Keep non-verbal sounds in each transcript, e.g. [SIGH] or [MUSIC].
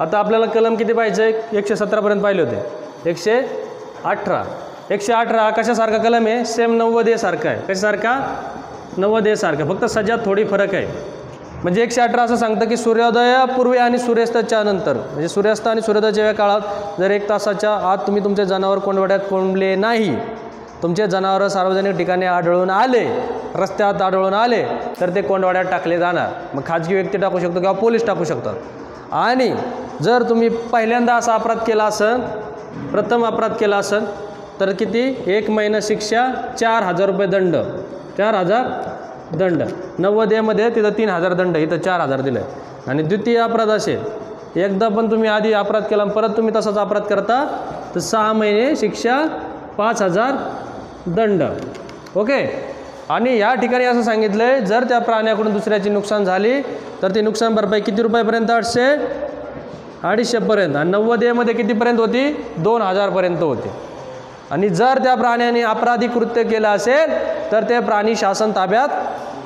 आता आपल्याला कलम किती पाहिजे एकशे सतरापर्यंत पाहिले होते. एकशे अठरा. एकशे अठरा कशासारखा कलम आहे? सेम नव्वद ए सारखा आहे. कशासारखा? नव्वद ए सारखा. फक्त सज्जात थोडी फरक आहे. म्हणजे एकशे अठरा असं सांगतं की सूर्योदयापूर्वी आणि सूर्यास्ताच्या नंतर. म्हणजे सूर्यास्त आणि सूर्योदयाच्या वेळ काळात जर एक तासाच्या आत तुम्ही तुमचे जनावर कोंडवाड्यात कोंडले नाही तुमचे जनावरं सार्वजनिक ठिकाणी आढळून आले रस्त्यात आढळून आले तर ते कोंडवाड्यात टाकले जाणार. मग खाजगी व्यक्ती टाकू शकतो किंवा पोलीस टाकू शकतात. आणि जर तुम्ही पहिल्यांदा असा अपराध केला असेल प्रथम अपराध केला असेल तर किती? एक महिना शिक्षा चार हजार रुपये दंड. चार हजार दंड. नव्वद एमध्ये तिथं तीन हजार दंड इथं चार हजार दिलं आहे आणि द्वितीय अपराध असेल एकदा पण तुम्ही आधी अपराध केला परत तुम्ही तसाच अपराध करता तर सहा महिने शिक्षा पाच हजार दंड. ओके? आणि या ठिकाणी असं सांगितलं आहे जर त्या प्राण्याकडून दुसऱ्याची नुकसान झाली तर ती नुकसान भरपाई किती रुपयापर्यंत अडशे अडीचशेपर्यंत आणि नव्वद एमध्ये कितीपर्यंत होती? दोन हजारपर्यंत होती. आणि जर त्या प्राण्याने अपराधी कृत्य केलं असेल तर ते प्राणी शासन ताब्यात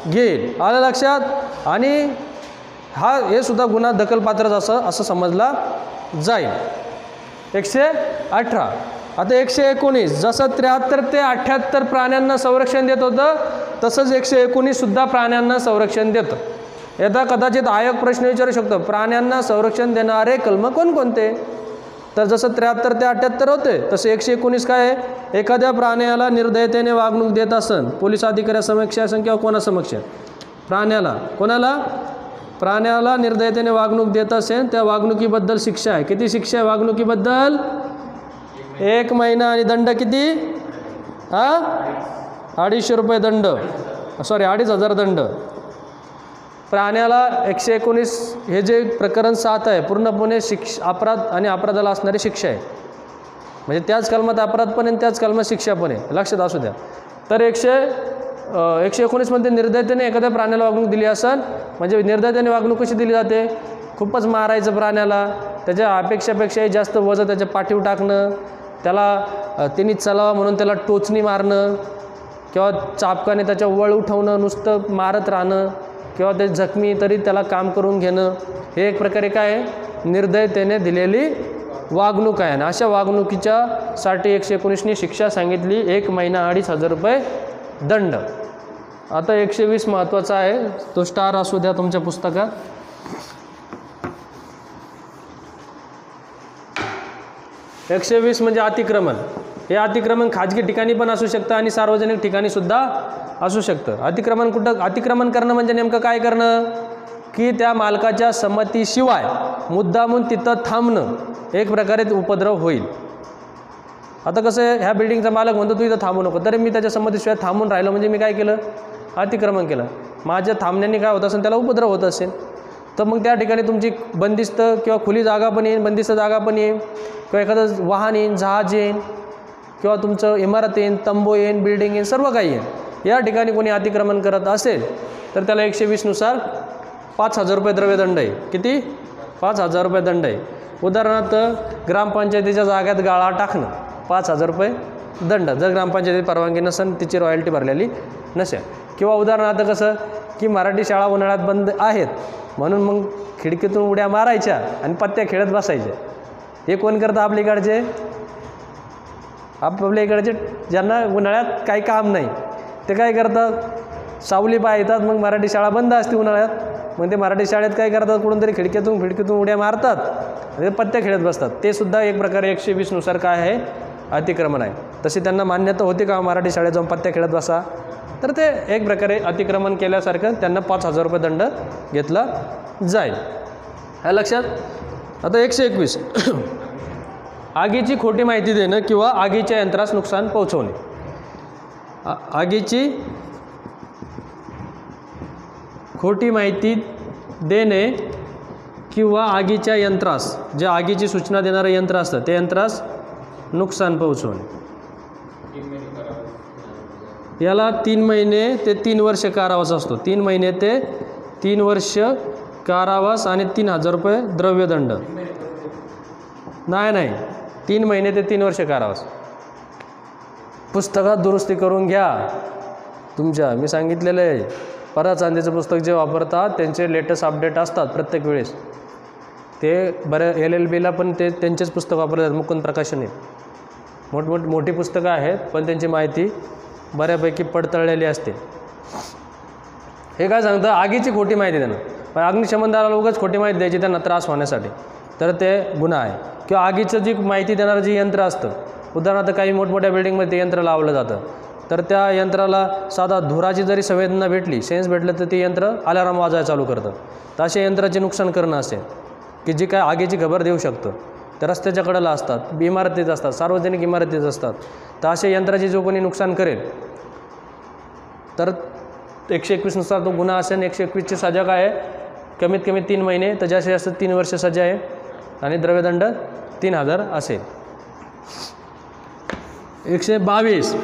घेईल. आलं लक्षात? आणि हा हे सुद्धा गुन्हा दखलपात्रच असं असं समजला जाईल. एकशे अठरा. आता एकशे एकोणीस. जसं त्र्याहत्तर ते अठ्ठ्याहत्तर प्राण्यांना संरक्षण देत होतं तसंच एकशे एकोणीससुद्धा प्राण्यांना संरक्षण देतं. यदा कदाचित आयोग प्रश्न विचारू शकतो प्राण्यांना संरक्षण देणारे कलम कोणकोणते? तर जसं त्र्याहत्तर ते अठ्ठ्याहत्तर होते तसं एकशे एकोणीस काय आहे? एखाद्या प्राण्याला निर्दयतेने वागणूक देत असन पोलीस अधिकाऱ्यासमक्ष असन किंवा कोणासमक्ष प्राण्याला. कोणाला? प्राण्याला निर्दयतेने वागणूक देत असेल त्या वागणुकीबद्दल शिक्षा आहे. किती शिक्षा आहे वागणुकीबद्दल? एक महिना आणि दंड किती? हा? अडीचशे रुपये दंड. सॉरी अडीच हजार दंड. प्राण्याला एकशे एकोणीस हे जे प्रकरण सात आहे पूर्णपणे शिक्ष अपराध आणि अपराधाला असणारी शिक्षा आहे. म्हणजे त्याच कलमात अपराध पण आहे त्याच कलमात शिक्षा पण आहे. लक्षात असू द्या. तर एकशे एकशे एकोणीसमध्ये निर्दयतेने एखाद्या प्राण्याला वागणूक दिली असेल म्हणजे निर्दयतेने वागणूक कशी दिली जाते? खूपच मारायचं प्राण्याला. त्याच्या अपेक्षापेक्षाही जास्त वजन त्याच्या पाठीवर टाकणं त्याला तिने चलावा म्हणून त्याला टोचणी मारणं किंवा चापकाने त्याच्या वळ उठवणं नुसतं मारत राहणं. किंवा ते जखमी तरी त्याला काम करून घेणं हे एक प्रकारे काय आहे निर्दयतेने दिलेली वागणूक आहे. आणि अशा वागणुकीच्या साठी एकशे एकोणीसनी शिक्षा सांगितली. एक महिना अडीच हजार रुपये दंड. आता एकशे वीस महत्त्वाचा आहे. तो स्टार असू द्या तुमच्या पुस्तकात. एकशे वीस म्हणजे अतिक्रमण. हे अतिक्रमण खाजगी ठिकाणी पण असू शकतं आणि सार्वजनिक ठिकाणी सुद्धा असू शकतं. अतिक्रमण कुठं अतिक्रमण करणं म्हणजे नेमकं काय करणं? की त्या मालकाच्या संमतीशिवाय मुद्दामून तिथं थांबणं एक प्रकारे उपद्रव होईल. आता कसं आहे ह्या बिल्डिंगचा मालक म्हणतो तू इथं थांबू नको. तरी मी त्याच्या संमतीशिवाय थांबून राहिलो म्हणजे मी काय केलं? अतिक्रमण केलं. माझ्या थांबण्याने काय होत असेल त्याला उपद्रव होत असेल. तर मग त्या ठिकाणी तुमची बंदिस्त किंवा खुली जागा पण येईल बंदिस्त जागा पण येईल. किंवा एखादं वाहन येईन जहाज येईन किंवा तुमचं इमारत येईन तंबू येईन बिल्डिंग येईन सर्व काही येईन. या ठिकाणी कोणी अतिक्रमण करत असेल तर त्याला एकशे वीसनुसार पाच हजार रुपये द्रव्यदंड आहे. किती? पाच हजार रुपये दंड आहे. उदाहरणार्थ ग्रामपंचायतीच्या जाग्यात गाळा टाकणं पाच हजार रुपये दंड. जर ग्रामपंचायतीत परवानगी नसेल तिची रॉयल्टी भरलेली नसेल. किंवा उदाहरणार्थ कसं की मराठी शाळा उन्हाळ्यात बंद आहेत म्हणून मग खिडकीतून उड्या मारायच्या आणि पत्त्या खेळत बसायच्या. हे कोण करतं आपलीकडचे? आपल्या इकडचे ज्यांना उन्हाळ्यात काही काम नाही ते काय करतात? सावली पाय येतात मग मराठी शाळा बंद असते उन्हाळ्यात. मग ते मराठी शाळेत काय करतात? कुठून तरी खिडकीतून खिडकीतून उड्या मारतात आणि ते पत्त्या खेळत बसतात. ते सुद्धा एक प्रकारे एकशे वीसनुसार काय आहे? अतिक्रमण आहे. तशी त्यांना मान्यता होती का मराठी शाळेत जाऊन पत्त्या खेळत बसा? तर ते एक प्रकारे अतिक्रमण केल्यासारखं त्यांना पाच हजार रुपये दंड घेतला जाईल. ह्या लक्षात? आता एकशे एकवीस. आगीची खोटी माहिती देणं किंवा आगीच्या यंत्रास नुकसान पोहोचवणे. आगीची खोटी माहिती देणे किंवा आगीच्या यंत्रास जे आगीची सूचना देणारं यंत्र असतं ते यंत्रास नुकसान पोहोचवणे. याला तीन महिने ते तीन वर्ष कारावास असतो. तीन महिने ते तीन वर्ष कारावास आणि तीन हजार रुपये द्रव्यदंड. नाही नाही. तीन महिने ते तीन वर्ष कारावास. पुस्तकात दुरुस्ती करून घ्या. तुमच्या मी सांगितलेलं आहे. परत चांदीचं पुस्तक जे वापरतात त्यांचे लेटेस्ट अपडेट असतात प्रत्येक वेळेस. ते बऱ्या एल एल बीला पण ते त्यांचेच पुस्तक वापरले मुकुंद प्रकाशने. मोठमोठ मोठी पुस्तकं आहेत पण त्यांची माहिती बऱ्यापैकी पडतळलेली असते. हे काय सांगतं? आगीची खोटी माहिती त्यांना पण अग्निशमन दलाला उगाच खोटी माहिती द्यायची त्यांना त्रास होण्यासाठी. तर ते गुन्हा आहे. किंवा आगीचं जी माहिती देणारं जे यंत्र असतं उदाहरणार्थ काही मोठमोठ्या बिल्डिंगमध्ये ते यंत्र लावलं जातं. तर त्या यंत्राला साधा धुराची जरी संवेदना भेटली सेन्स भेटलं तर ते यंत्र अलाराम वाजायला चालू करतं. तर असे यंत्राचे नुकसान करणं असेल की जी काय आगीची खबर देऊ शकतं. तर रस्त्याच्या कडेला असतात इमारतीत असतात सार्वजनिक इमारतीत असतात. तर असे यंत्राचे जो कोणी नुकसान करेल तर एकशे एकवीसनुसार तो गुन्हा असेल एकशे एकवीसची सजा काय आहे? कमीत कमी तीन महिने तर जास्तीत जास्त तीन वर्ष सजा आहे आणि द्रव्यदंड तीन हजार असेल. एकशे बावीस.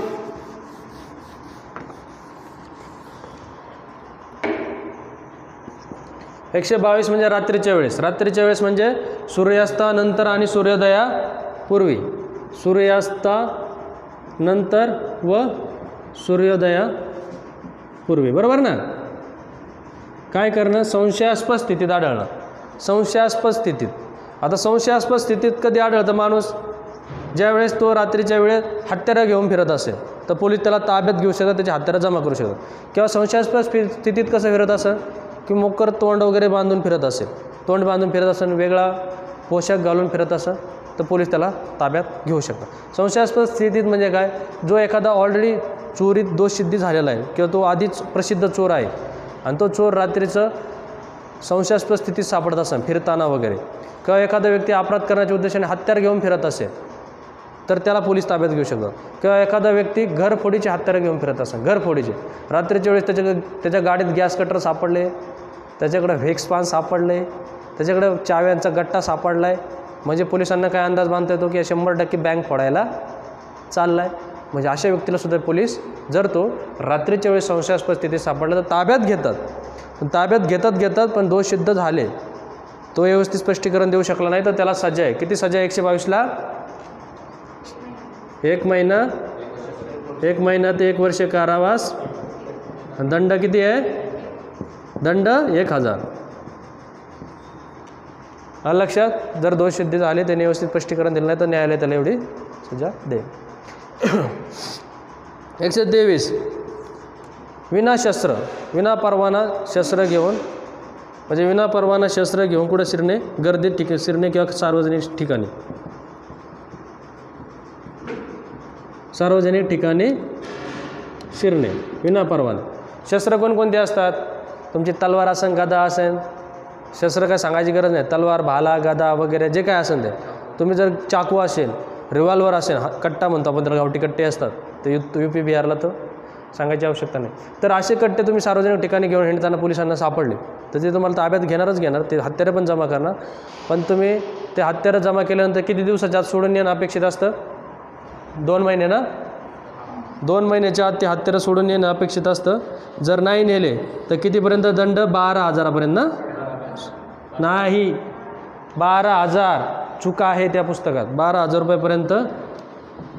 एकशे बावीस म्हणजे रात्रीच्या वेळेस. रात्रीच्या वेळेस म्हणजे सूर्यास्तानंतर आणि सूर्योदयापूर्वी सूर्यास्तानंतर व सूर्योदयापूर्वी बरोबर ना? काय करणं? संशयास्पद स्थितीत आढळणं. संशयास्पद स्थितीत. आता संशयास्पद स्थितीत कधी आढळतं माणूस? ज्यावेळेस तो रात्रीच्या वेळेत हत्यारा घेऊन फिरत असेल तर पोलीस त्याला ताब्यात घेऊ शकतात त्याची हत्यारा जमा करू शकतात किंवा संशयास्पद स्थितीत कसं फिरत असं? की मोकर तोंड वगैरे बांधून फिरत असेल. तोंड बांधून फिरत असेल वेगळा पोशाख घालून फिरत असेल तर पोलीस त्याला ताब्यात घेऊ शकतात. संशयास्पद स्थितीत म्हणजे काय? जो एखादा ऑलरेडी चोरीत दोषसिद्धी झालेला आहे किंवा तो आधीच प्रसिद्ध चोर आहे आणि तो चोर रात्रीचं संशयास्पद स्थितीत सापडत असं फिरताना वगैरे. किंवा एखादा व्यक्ती अपराध करण्याच्या उद्देशाने हत्यार घेऊन फिरत असेल तर त्याला पोलीस ताब्यात घेऊ शकतात किंवा एखादा व्यक्ती घरफोडीचे हत्यारं घेऊन फिरत असेल घरफोडीचे. रात्रीच्या वेळेस त्याच्या त्याच्या गाडीत गॅस कटर सापडले त्याच्याकडे व्हेक्स पान सापडले त्याच्याकडे चाव्यांचा गट्टा सापडला आहे म्हणजे पोलिसांना काय अंदाज बांधता येतो की शंभर टक्के बँक फोडायला चालला आहे म्हणजे अशा व्यक्तीला सुद्धा पोलीस जर तो रात्रीच्या वेळेस संशयास्पद स्थितीत सापडला तर ताब्यात घेतात. पण ताब्यात घेतात घेतात पण दोष सिद्ध झाले तो व्यवस्थित स्पष्टीकरण देऊ शकला नाही तर त्याला सजा आहे. किती सजा आहे? एकशे बावीसला? एक महिना? एक महिना ते एक वर्ष कारावास. आणि दंड किती आहे? दंड एक हजार. लक्षात? जर दोष सिद्धी झाले त्याने व्यवस्थित स्पष्टीकरण दिलं नाही तर न्यायालय त्याला एवढी सजा दे एकशे तेवीस. विना शस्त्र विना परवाना शस्त्र घेऊन म्हणजे विना परवाना शस्त्र घेऊन कुठं शिरणे गर्दीत ठिक शिरणे किंवा सार्वजनिक ठिकाणी? सार्वजनिक ठिकाणी शिरणे विनापरवाना शस्त्र कोणकोणते असतात? तुमची तलवार असेल गदा असेल शस्त्र काय सांगायची गरज नाही. तलवार भाला गदा वगैरे जे काय असेल ते. तुम्ही जर चाकू असेल रिव्हॉल्वर असेल हा कट्टा म्हणतो आपण त्याला गावठी कट्टे असतात. तर यू यू पी बिहारला तर? सांगायची आवश्यकता नाही. तर असे कट्टे तुम्ही सार्वजनिक ठिकाणी घेऊन हिंडताना पोलिसांना सापडले. तर ते तुम्हाला ताब्यात घेणारच घेणार ते हत्यारं पण जमा करणार. पण तुम्ही ते हत्यारं जमा केल्यानंतर किती दिवसाच्या आत सोडून येणं अपेक्षित असतं? दोन महिने ना? दोन महिन्याच्या आत ते हत्यारं सोडून येणं अपेक्षित असतं. जर नाही नेले तर कितीपर्यंत दंड? बारा हजारापर्यंत ना? नाही. बारा हजार चुका आहे त्या पुस्तकात. बारा हजार रुपयापर्यंत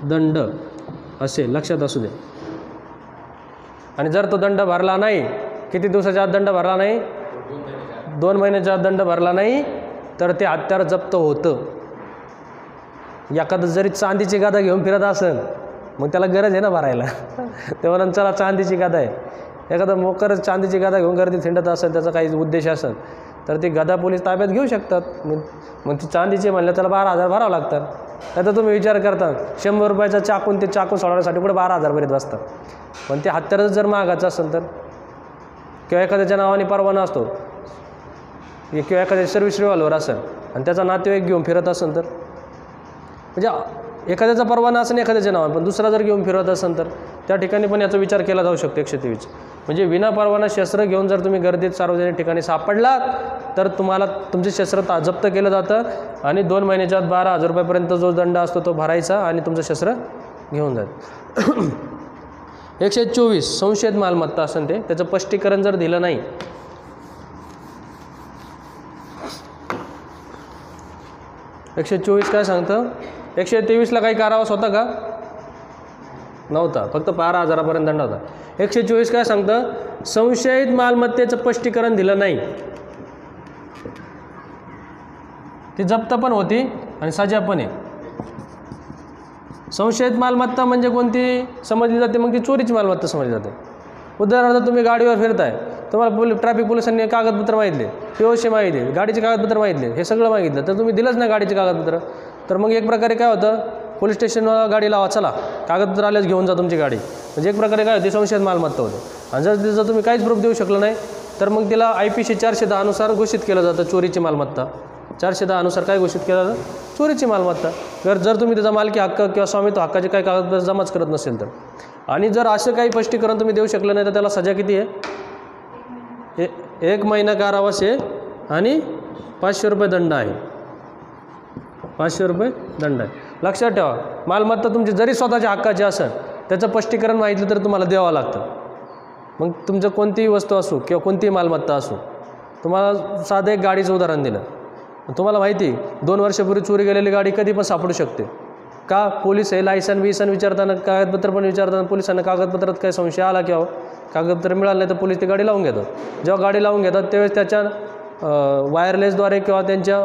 दंड. असे लक्षात असू द्या आणि जर तो दंड भरला नाही किती दिवसाच्या आत दंड भरला नाही? दोन महिन्याच्या आत दंड भरला नाही तर ते हत्यार जप्त होतं. एखादं जरी चांदीची गादा घेऊन फिरत असेल मग त्याला गरज आहे ना भरायला. [LAUGHS] तेव्हा चला चांदीची गादा आहे. एखादा मोकर चांदीची गादा घेऊन गर्दी थिंडत असेल त्याचा काही उद्देश असेल तर ती गदा पोलीस ताब्यात घेऊ शकतात. मग मग ती चांदीची म्हणलं त्याला बारा हजार भरावं लागतात आता तुम्ही विचार करता शंभर रुपयाचा चाकून ते चाकून सोडवण्यासाठी कुठे बारा हजारपर्यंत बसतात. पण ते हत्यारच जर महागाचं असेल तर? किंवा एखाद्याच्या नावाने परवाना असतो. किंवा एखाद्या सर्व्हिस रिव्हॉल्वर असेल. आणि त्याचा नातेवाईक घेऊन फिरत असेल तर? म्हणजे एखाद्याचा परवाना असेल एखाद्याचे नाव पण दुसरा जर घेऊन फिरत असेल तर त्या ठिकाणी पण याचा विचार केला जाऊ शकतो एकशे तेवीस. म्हणजे विना परवाना शस्त्र घेऊन जर तुम्ही गर्दीत सार्वजनिक ठिकाणी सापडलात तर तुम्हाला तुमचे शस्त्र ता जप्त केलं जातं आणि दोन महिन्याच्या आत बारा हजार रुपयापर्यंत जो दंड असतो तो भरायचा आणि तुमचं शस्त्र घेऊन जाईल [COUGHS] एकशे चोवीस संशयित मालमत्ता असेल ते. त्याचं स्पष्टीकरण जर दिलं नाही एकशे चोवीस काय सांगतं? एकशे तेवीसला काही कारावास होता का? नव्हता. फक्त बारा हजारापर्यंत दंड होता. एकशे चोवीस काय सांगतं? संशयित मालमत्तेचं स्पष्टीकरण दिलं नाही. ती जप्त पण होती आणि सजा पण आहे. संशयित मालमत्ता म्हणजे कोणती? समजली जाते मग ती चोरीची मालमत्ता समजली जाते. उदाहरणार्थ तुम्ही गाडीवर फिरताय. तुम्हाला पोली ट्रॅफिक पोलिसांनी कागदपत्र मागितले. पी ओ सी मागितले. गाडीचे कागदपत्र मागितले. हे सगळं मागितलं. तर तुम्ही दिलंच नाही गाडीचे कागदपत्र. तर मग एक प्रकारे काय होतं? पोलीस स्टेशनला गाडी लावा चला. कागदपत्र आल्याच घेऊन जा तुमची गाडी. म्हणजे एक प्रकारे काय होती? संशयित मालमत्ता होते. आणि जर तिचं तुम्ही काहीच प्रूफ देऊ शकलं नाही तर मग तिला आय पी सी चारशे दहानुसार घोषित केलं जातं चोरीची मालमत्ता. चारशे दहानुसार काय घोषित केलं जातं? चोरीची मालमत्ता. जर जर तुम्ही त्याचा मालकी हक्क किंवा स्वामित्व हक्काचे काही कागदपत्र जमाच करत नसेल तर. आणि जर असं काही स्पष्टीकरण तुम्ही देऊ शकलं नाही तर त्याला सजा किती आहे? ए एक महिना कारावास आहे आणि पाचशे रुपये दंड आहे. पाचशे रुपये दंड आहे. लक्षात ठेवा मालमत्ता तुमची जरी स्वतःच्या हक्काची असेल त्याचं स्पष्टीकरण माहितलं तर तुम्हाला द्यावं लागतं. मग तुमचं कोणतीही वस्तू असो किंवा कोणतीही मालमत्ता असो तुम्हाला साधं एक गाडीचं उदाहरण दिलं. तुम्हाला माहिती दोन वर्षापूर्वी चोरी गेलेली गाडी कधी पण सापडू शकते. का? पोलीस हे लायसन बिसन विचारताना कागदपत्र पण विचारताना पोलिसांना कागदपत्रात काय संशय आला किंवा कागदपत्र मिळालं नाही तर पोलीस ती गाडी लावून घेतात. जेव्हा गाडी लावून घेतात त्यावेळेस त्याच्या वायरलेसद्वारे किंवा त्यांच्या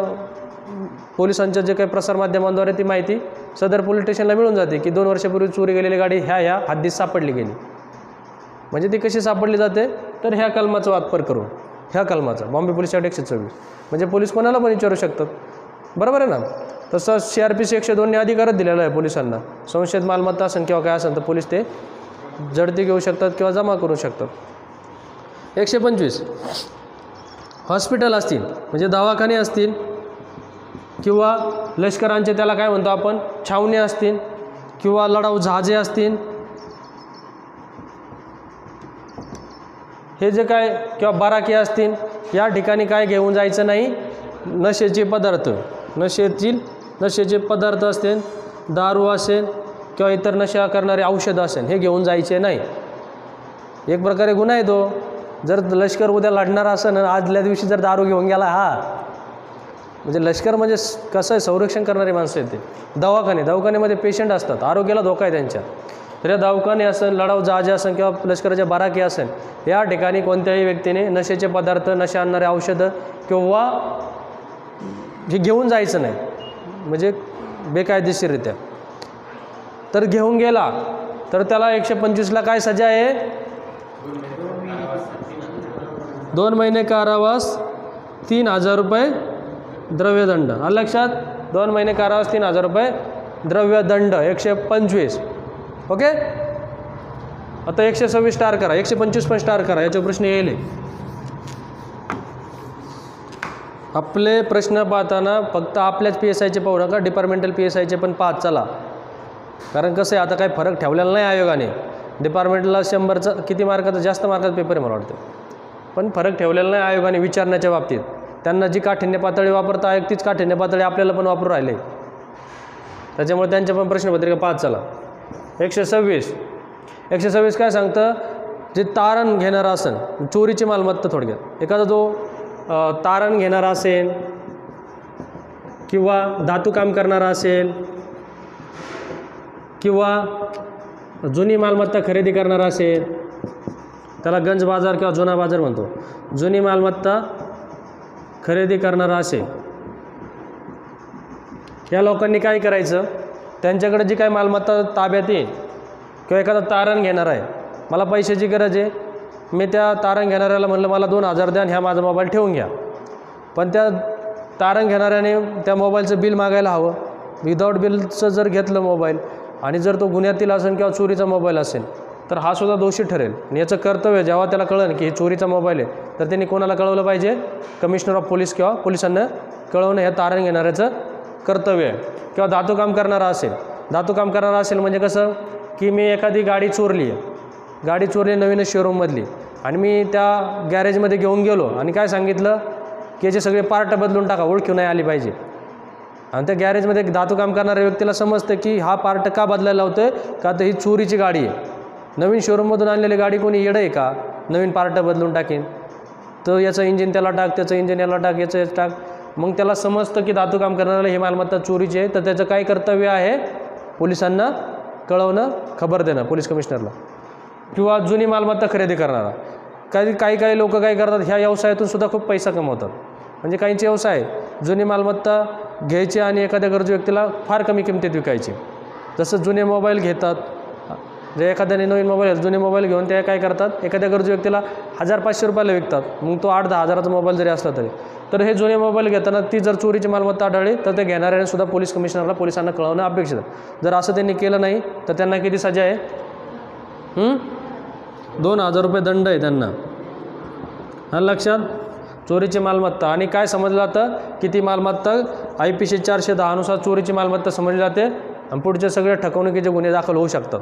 पोलिसांच्या जे काही प्रसारमाध्यमांद्वारे ती माहिती सदर पोलीस स्टेशनला मिळून जाते की दोन वर्षापूर्वी चोरी गेलेली गाडी ह्या ह्या हद्दीत सापडली गेली. म्हणजे ती कशी सापडली जाते? तर ह्या कलमाचा वापर करून. ह्या कलमाचा. बॉम्बे पोलीस ॲक्ट एकशे चोवीस म्हणजे पोलीस कोणाला पण विचारू शकतात. बरोबर आहे ना? तसं सी आर पी सी एकशे दोनने अधिकारच दिलेला आहे पोलिसांना. संशयित मालमत्ता असेल किंवा काय असेल तर पोलीस ते जडती घेऊ शकतात किंवा जमा करू शकतात. एकशे पंचवीस. हॉस्पिटल असतील म्हणजे दवाखाने असतील किंवा लष्करांचे त्याला काय म्हणतो आपण? छावणे असतील किंवा लढाऊ जहाजे असतील. हे जे काय किंवा बाराके असतील या ठिकाणी काय घेऊन जायचं नाही. नशेचे पदार्थ नशेतील नशेचे पदार्थ असतील दारू असेल किंवा इतर नशा करणारे औषधं असेल हे घेऊन जायचे नाही. एक प्रकारे गुन्हा आहे तो जर लष्कर उद्या लढणार असेल ना आजल्या दिवशी जर दारू घेऊन गेला हा म्हणजे लष्कर म्हणजे कसं आहे संरक्षण करणारी माणसं आहेत ते. दवाखाने दवाखान्यामध्ये पेशंट असतात. आरोग्याला धोका आहे त्यांच्या तर या दवाखाने असेल लढाव जहाजे असेल किंवा लष्कराच्या बाराकी असेल या ठिकाणी कोणत्याही व्यक्तीने नशेचे पदार्थ नशा आणणारे औषधं किंवा हे घेऊन जायचं नाही. म्हणजे बेकायदेशीररित्या. तर घेऊन गेला तर त्याला एकशे पंचवीसला काय सजा आहे? दोन महिने कारावास तीन हजार रुपये द्रव्यदंड. आलं लक्षात? दोन महिने कारावास तीन हजार रुपये. द्रव्यदंड एकशे पंचवीस. ओके? आता एकशे सव्वीस स्टार करा. एकशे पंचवीस पण स्टार करा. याचे प्रश्न येईल. आपले प्रश्न पाहताना फक्त आपल्याच पी एस आयचे पाहू नका. डिपार्टमेंटल पी एस आयचे पण पाहत चला. कारण कसं आहे आता काही फरक ठेवलेला नाही आयोगाने. डिपार्टमेंटला शंभरचा किती मार्काचा जास्त मार्काचा पेपर आहे मला वाटतं. पण फरक ठेवलेला नाही आयोगाने विचारण्याच्या बाबतीत. त्यांना जी काठिण्य पातळी वापरता आयोग तीच काठिण्य पातळी आपल्याला पण वापरू राहिले. त्याच्यामुळे त्यांच्या पण प्रश्नपत्रिका पाच चला. एकशे सव्वीस. एकशे सव्वीस काय सांगतं? जे तारण घेणारं असेल चोरीची मालमत्ता थोडक्यात. एखादा जो तारण घेणारा असेल किंवा धातू काम करणारा असेल किंवा जुनी मालमत्ता खरेदी करणारा असेल त्याला गंज बाजार किंवा जुना बाजार म्हणतो. जुनी मालमत्ता खरेदी करणारा असेल. या लोकांनी काय करायचं? त्यांच्याकडे जी काय मालमत्ता ताब्यात येईल किंवा एखादा तारण घेणार आहे मला पैशाची गरज आहे मी त्या तारण घेणाऱ्याला म्हणलं मला दोन हजार द्या ह्या माझा मोबाईल ठेवून घ्या. पण त्या तारण घेणाऱ्याने त्या मोबाईलचं बिल मागायला हवं. विदाऊट बिलचं जर घेतलं मोबाईल आणि जर तो गुन्ह्यातील असेल किंवा चोरीचा मोबाईल असेल तर हा सुद्धा दोषी ठरेल. आणि याचं कर्तव्य जेव्हा त्याला कळेल की हे चोरीचा मोबाईल आहे तर त्यांनी कोणाला कळवलं पाहिजे? कमिशनर ऑफ पोलीस किंवा पोलिसांना कळवणं हे तारण घेणाऱ्याचं कर्तव्य आहे. किंवा धातू काम करणारा असेल. धातू काम करणारा असेल म्हणजे कसं? की मी एखादी गाडी चोरली आहे. गाडी चोरली नवीन शोरूममधली आणि मी त्या गॅरेजमध्ये घेऊन गेलो आणि काय सांगितलं? की याचे सगळे पार्ट बदलून टाका ओळखी नाही आली पाहिजे. आणि त्या गॅरेजमध्ये धातू काम करणाऱ्या व्यक्तीला समजतं की हा पार्ट का बदलायला लावतोय? का तर ही चोरीची गाडी आहे. नवीन शोरूममधून आणलेली गाडी कोणी येडं आहे का? नवीन पार्ट बदलून टाकेन. तर याचं इंजिन त्याला टाक त्याचं इंजिन याला टाक याचं याचं टाक. मग त्याला समजतं की धातू काम करणाऱ्याला ही मालमत्ता चोरीची आहे. तर त्याचं काय कर्तव्य आहे? पोलिसांना कळवणं खबर देणं पोलीस कमिशनरला किंवा जुनी मालमत्ता खरेदी करणारा. काही काही काही लोक काय करतात ह्या व्यवसायातून सुद्धा खूप पैसा कमवतात. म्हणजे काहींचे व्यवसाय जुनी मालमत्ता घ्यायची आणि एखाद्या गरजू व्यक्तीला फार कमी किमतीत विकायची. जसं जुने मोबाईल घेतात जे एखाद्याने नवीन मोबाईल जुने मोबाईल घेऊन ते काय करतात? एखाद्या गरजू व्यक्तीला हजार पाचशे रुपयाला विकतात. मग तो आठ दहा हजाराचा मोबाईल जरी असला तरी. तर हे जुने मोबाईल घेताना ती जर चोरीची मालमत्ता आढळली तर ते घेणाऱ्याने सुद्धा पोलीस कमिशनरला पोलिसांना कळवणं अपेक्षित आहे. जर असं त्यांनी केलं नाही तर त्यांना किती सजा आहे? दोन हजार रुपये दंड आहे त्यांना. हा लक्षात? चोरीची मालमत्ता. आणि काय समजलं जातं? की ती मालमत्ता आय पी सी चारशे दहानुसार चोरीची मालमत्ता समजली जाते आणि पुढचे सगळे ठकवणुकीचे गुन्हे दाखल होऊ शकतात.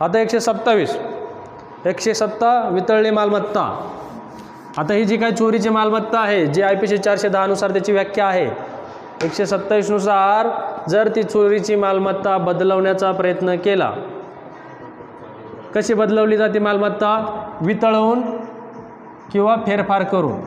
आता एकशे सत्तावीस. एकशे सत्ता वितळली मालमत्ता. आता ही जी काही चोरीची मालमत्ता आहे जी आय पी सी चारशे दहानुसार त्याची व्याख्या आहे एकशे सत्तावीसनुसार जर ती चोरीची मालमत्ता बदलवण्याचा प्रयत्न केला कशी बदलवली जाते मालमत्ता? वितळवून किंवा फेरफार करून.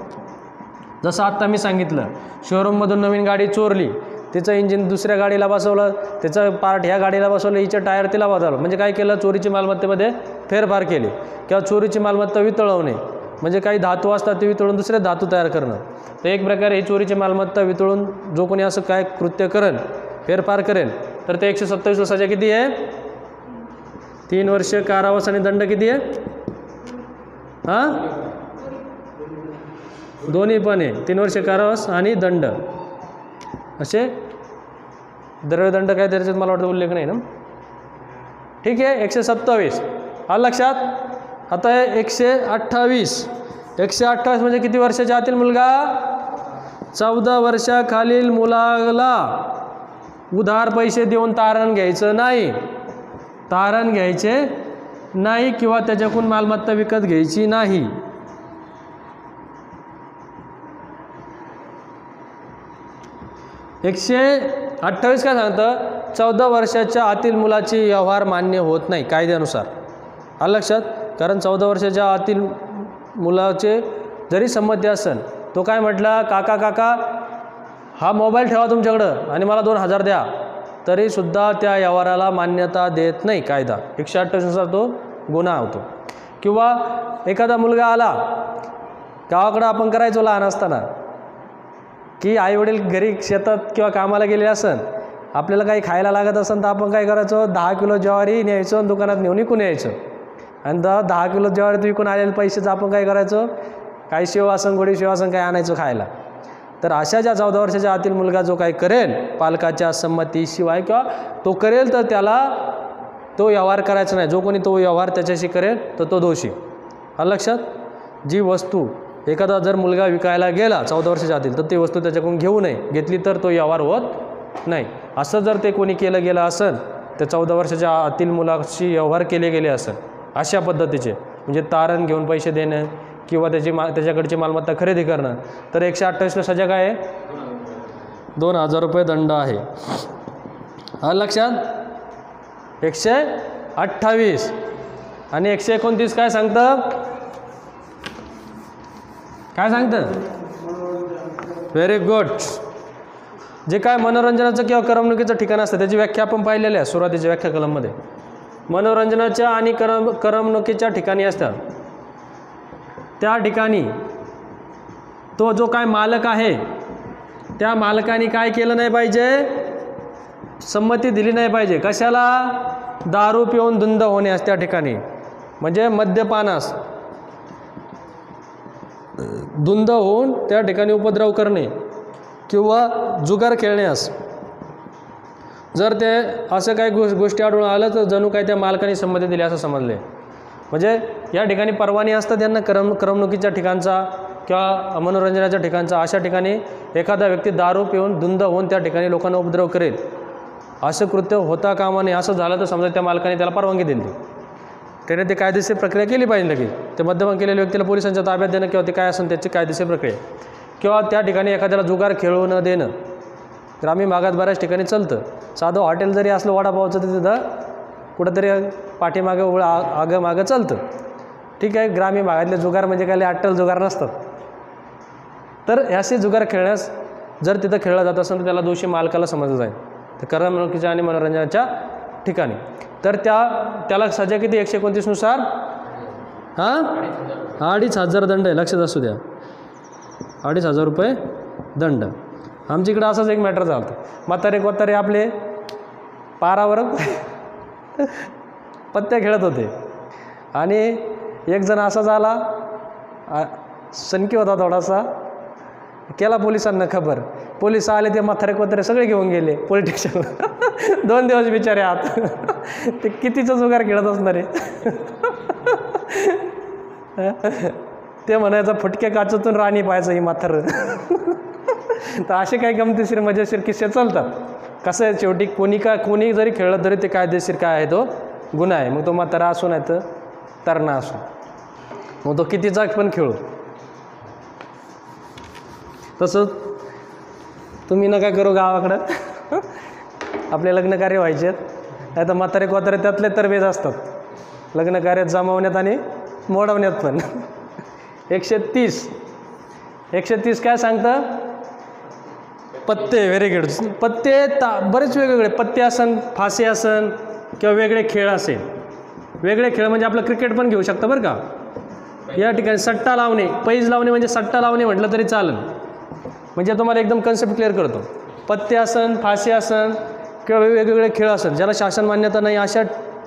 जसं आत्ता मी सांगितलं शोरूममधून नवीन गाडी चोरली तिचं इंजिन दुसऱ्या गाडीला बसवलं त्याचं पार्ट ह्या गाडीला बसवलं हिचं टायर तिला बदललं. म्हणजे काय केलं? चोरीची मालमत्तेमध्ये फेरफार केली. किंवा चोरीची मालमत्ता वितळवणे. म्हणजे काही धातू असतात ते वितळून दुसरे धातू तयार करणं. तर एक प्रकारे ही चोरीची मालमत्ता वितळून जो कोणी असं काय कृत्य करेल फेरफार करेल तर ते एकशे सत्तावीस सजा किती आहे? तीन वर्ष कारावास आणि दंड किती आहे? हां? दोन्ही पण आहे. तीन वर्ष कारावास आणि दंड. असे? द्रव्यदंड काय त्याच्यात मला वाटतं उल्लेख नाही ना? ठीक आहे एकशे सत्तावीस. आलं लक्षात? आता आहे एकशे अठ्ठावीस. एकशे अठ्ठावीस म्हणजे किती वर्षाच्या आतील मुलगा? चौदा वर्षाखालील मुलाला उधार पैसे देऊन तारण घ्यायचं नाही. तारण घ्यायचे नाही किंवा त्याच्याकडून मालमत्ता विकत घ्यायची नाही. एकशे अठ्ठावीस काय सांगतं? चौदा वर्षाच्या आतील मुलाचे व्यवहार मान्य होत नाही कायद्यानुसार. आलं लक्षात? कारण चौदा वर्षाच्या आतील मुलाचे जरी संमती असेल तो काय म्हटला? काका काका हा मोबाईल ठेवा तुमच्याकडं आणि मला दोन हजार द्या. तरीसुद्धा त्या व्यवहाराला मान्यता देत नाही कायदा. एकशे अठ्ठावीसनुसार तो गुन्हा होतो. किंवा एखादा मुलगा आला गावाकडं आपण करायचो लहान असताना की आईवडील घरी शेतात किंवा कामाला गेले असन आपल्याला काही खायला लागत असेल तर आपण काय करायचो? दहा किलो ज्वारी न्यायचो आणि दुकानात नेऊन विकून यायचो. आणि दहा दहा किलो ज्वारी विकून आलेले पैशाचं आपण काय करायचो? काही शिवासन गोडी शिवासन काय आणायचो खायला. तर अशा ज्या चौदा वर्षाच्या आतील मुलगा जो काही करेल पालकाच्या संमतीशिवाय किंवा तो करेल तर त्याला तो व्यवहार करायचा नाही. जो कोणी तो व्यवहार त्याच्याशी करेल तर तो दोषी. हा लक्षात? जी वस्तू एखादा जर मुलगा विकायला गेला चौदा वर्षाच्या आतील तर ती वस्तू त्याच्याकडून घेऊ नये. घेतली तर तो व्यवहार होत नाही. असं जर ते कोणी केलं गेलं असेल तर चौदा वर्षाच्या आतील मुलाशी व्यवहार केले गेले असेल अशा पद्धतीचे. म्हणजे तारण घेऊन पैसे देणं किंवा त्याची मा त्याच्याकडची मालमत्ता खरेदी करणं. तर एकशे अठ्ठावीसला सजा काय आहे? दोन हजार रुपये दंड आहे. हा लक्षात? एकशे अठ्ठावीस. आणि एकशे एकोणतीस काय सांगतं? काय सांगतं व्हेरी गुड जे काय मनोरंजनाचं किंवा करमणुकीचं ठिकाण असतं त्याची व्याख्या आपण पाहिलेली आहे सुरुवातीच्या व्याख्या कलममध्ये. मनोरंजनाच्या आणि करम करमणुकीच्या ठिकाणी असतात त्या ठिकाणी तो जो काय मालक आहे त्या मालकाने काय केलं नाही पाहिजे? संमती दिली नाही पाहिजे. कशाला? दारू पिऊन धुंद होण्यास त्या ठिकाणी. म्हणजे मद्यपानास. धुंद होऊन त्या ठिकाणी उपद्रव करणे किंवा जुगार खेळण्यास. जर ते असं काही गो गोष्टी आढळून आलं तर जणू काय त्या मालकाने संमती दिली असं समजले. म्हणजे या ठिकाणी परवाने असतात त्यांना करम करमणुकीच्या ठिकाणचा किंवा मनोरंजनाच्या ठिकाणचा अशा ठिकाणी एखादा व्यक्ती दारू पिऊन धुंद होऊन त्या ठिकाणी लोकांना उपद्रव करेल. असं कृत्य होता कामा नये असं झालं तर समजा त्या मालकाने त्याला परवानगी दिली. त्याने ते कायदेशीर प्रक्रिया केली पाहिजे लगेच. ते मध्यम केलेल्या व्यक्तीला पोलिसांच्या ताब्यात देणं किंवा ते काय असेल त्याची कायदेशीर प्रक्रिया. किंवा त्या ठिकाणी एखाद्याला जुगार खेळू न देणं. ग्रामीण भागात बऱ्याच ठिकाणी चालतं. साधं हॉटेल जरी असलं वडापावचं तर तिथं कुठंतरी पाठीमागं उळ आगं मागं चालतं. ठीक आहे ग्रामीण भागातले जुगार म्हणजे काय? अट्टल जुगार नसतात. तर ह्याशी जुगार खेळण्यास जर तिथं खेळलं जात असेल तर त्याला दोषी मालकाला समजलं जाईल. तर करमणुकीच्या आणि मनोरंजनाच्या ठिकाणी. तर त्या त्याला सजा किती? एकशे एकोणतीसनुसार हां? अडीच हजार दंड आहे. लक्षात असू द्या. अडीच हजार रुपये दंड. आमच्या इकडं असाच एक मॅटर चालतं. म्हातारे कोतारे आपले पारावर [LAUGHS] पत्त्या खेळत होते. आणि एक जण असा झाला सनकी होता थोडासा. केला पोलिसांना खबर. पोलीस आले ते म्हातारे कोतारे सगळे घेऊन गेले पोलीस स्टेशनला [LAUGHS] दोन दिवस बिचारे आत. [LAUGHS] ते कितीचा जुगार खेळत असणार आहे? [LAUGHS] ते म्हणायचं फुटक्या काचातून राणी पाहायचं ही म्हातारं. तर असे काही गमतीशीर मजेशीर किस्से चालतात. कसं आहे शेवटी कोणी का कोणी जरी खेळलं तरी ते कायदेशीर काय आहे तो? गुन्हा आहे. मग तो म्हातारा असू नाही तर तरणा असो मग तो कितीचा पण खेळू. तसंच तुम्ही नका करू गावाकडं. आपले लग्नकार्य व्हायचे. नाही तर म्हातारे कोतारे त्यातले तरबेज असतात. लग्नकार्यात जमावण्यात आणि मोडवण्यात पण. एकशे तीस. एकशे तीस काय सांगतं? पत्ते व्हेरी गुड पत्ते ता बरेच वेगवेगळे. पत्ते आसन फासे आसन किंवा वेगळे खेळ असेल. वेगळे खेळ म्हणजे आपलं क्रिकेट पण घेऊ शकतं बरं का? या ठिकाणी सट्टा लावणे पैज लावणे म्हणजे सट्टा लावणे म्हटलं तरी चालेल. म्हणजे तुम्हाला एकदम कन्सेप्ट क्लिअर करतो. पत्ते असन फासे किंवा वेगवेगळे खेळ असन ज्याला शासन मान्यता नाही अशा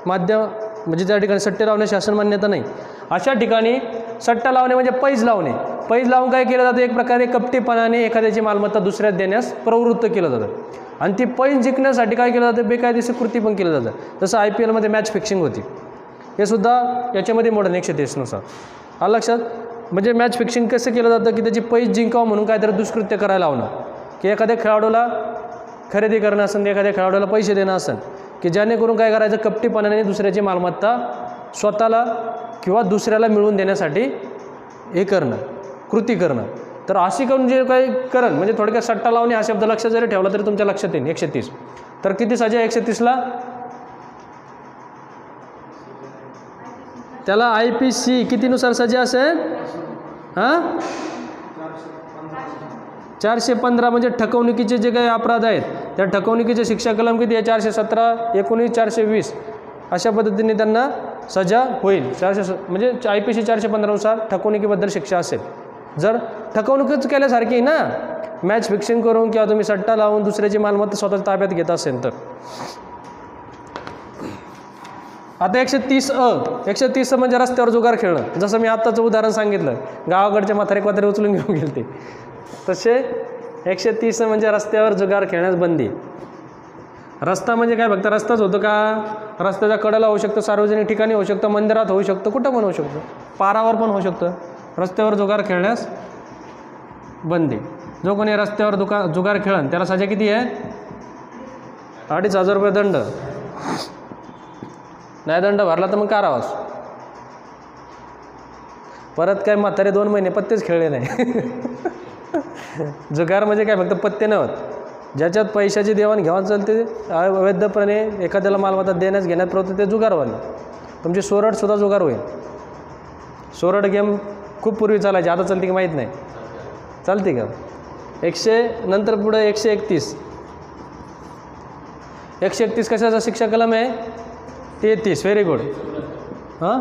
माध्यम म्हणजे त्या ठिकाणी सट्टे लावणे शासन मान्यता नाही. अशा ठिकाणी सट्टा लावणे म्हणजे पैज लावणे. पैज लावून काय केलं जातं? एक प्रकारे कपटेपणाने एखाद्याची मालमत्ता दुसऱ्यात देण्यास प्रवृत्त केलं जातं. आणि ती पैज जिंकण्यासाठी काय केलं जातं? बेकायदेशीर कृती पण केलं जातं. जसं आय पी एलमध्ये मॅच फिक्सिंग होती. हे सुद्धा याच्यामध्ये मोडन एकशे तीसनुसार आलं लक्षात? म्हणजे मॅच फिक्सिंग कसं केलं जातं की त्याची पैस जिंकावं म्हणून काहीतरी दुष्कृत्य करायला लावणं? की एखाद्या खेळाडूला खरेदी करणं असेल एखाद्या खेळाडूला पैसे देणं असेल की जेणेकरून काय करायचं कपटीपणाने दुसऱ्याची मालमत्ता स्वतःला किंवा दुसऱ्याला मिळवून देण्यासाठी हे करणं कृती करणं. तर अशी करून जे काही करण म्हणजे थोडक्यात सट्टा लावणे हा शब्द लक्षात जरी ठेवला तरी तुमच्या लक्षात येईल एकशे तीस. तर किती साजे? एकशे तीसला? त्याला आय पी सी कितीनुसार सजा असेल? हां? चारशे पंधरा म्हणजे ठकवणुकीचे जे काही अपराध आहेत त्या ठकवणुकीचे शिक्षा कलम किती आहे? चारशे सतरा एकोणीस चारशे वीस. अशा पद्धतीने त्यांना सजा होईल. चारशे स म्हणजे आय पी सी चारशे पंधरानुसार ठकवणुकीबद्दल शिक्षा असेल. जर ठकवणूकच केल्यासारखी ना मॅच फिक्सिंग करून किंवा तुम्ही सट्टा लावून दुसऱ्याची मालमत्ता स्वतःच्या ताब्यात घेत असेल तर. आता एकशे तीस अ एकशे तीस म्हणजे रस्त्यावर जुगार खेळणं. जसं मी आत्ताचं उदाहरण सांगितलं गावाकडचे म्हातारे क्वातारे उचलून घेऊन गेले ते तसे एकशे तीस म्हणजे रस्त्यावर जुगार खेळण्यास बंदी. रस्ता म्हणजे काय फक्त रस्ताच होतो का? रस्त्याच्या कडेला होऊ शकतो सार्वजनिक ठिकाणी होऊ शकतं मंदिरात होऊ शकतं कुठं पण होऊ शकतं. पारावर पण होऊ शकतं. रस्त्यावर जुगार खेळण्यास बंदी. जो कोणी रस्त्यावर दुका जुगार खेळन त्याला सजा किती आहे? अडीच हजार रुपये दंड. नाही दंड भरला तर मग कारावास परत काय म्हातारे दोन महिने पत्तेच खेळले नाही. [LAUGHS] जुगार म्हणजे काय? फक्त पत्ते नव्हत. ज्याच्यात पैशाची देवाणघेवाण चालते अवैधपणे एखाद्याला मालमत्ता देण्यास घेण्यात प्रवृत्ती ते जुगारवाले. तुमची सोरडसुद्धा जुगार होईल. सोरड गेम खूप पूर्वी चालायची आता चालते की माहीत नाही. चालते का? एकशे नंतर पुढं एकशे एकतीस. एकशे एकतीस कशाचा शिक्षा कलम आहे? तेहतीस व्हेरी गुड हां?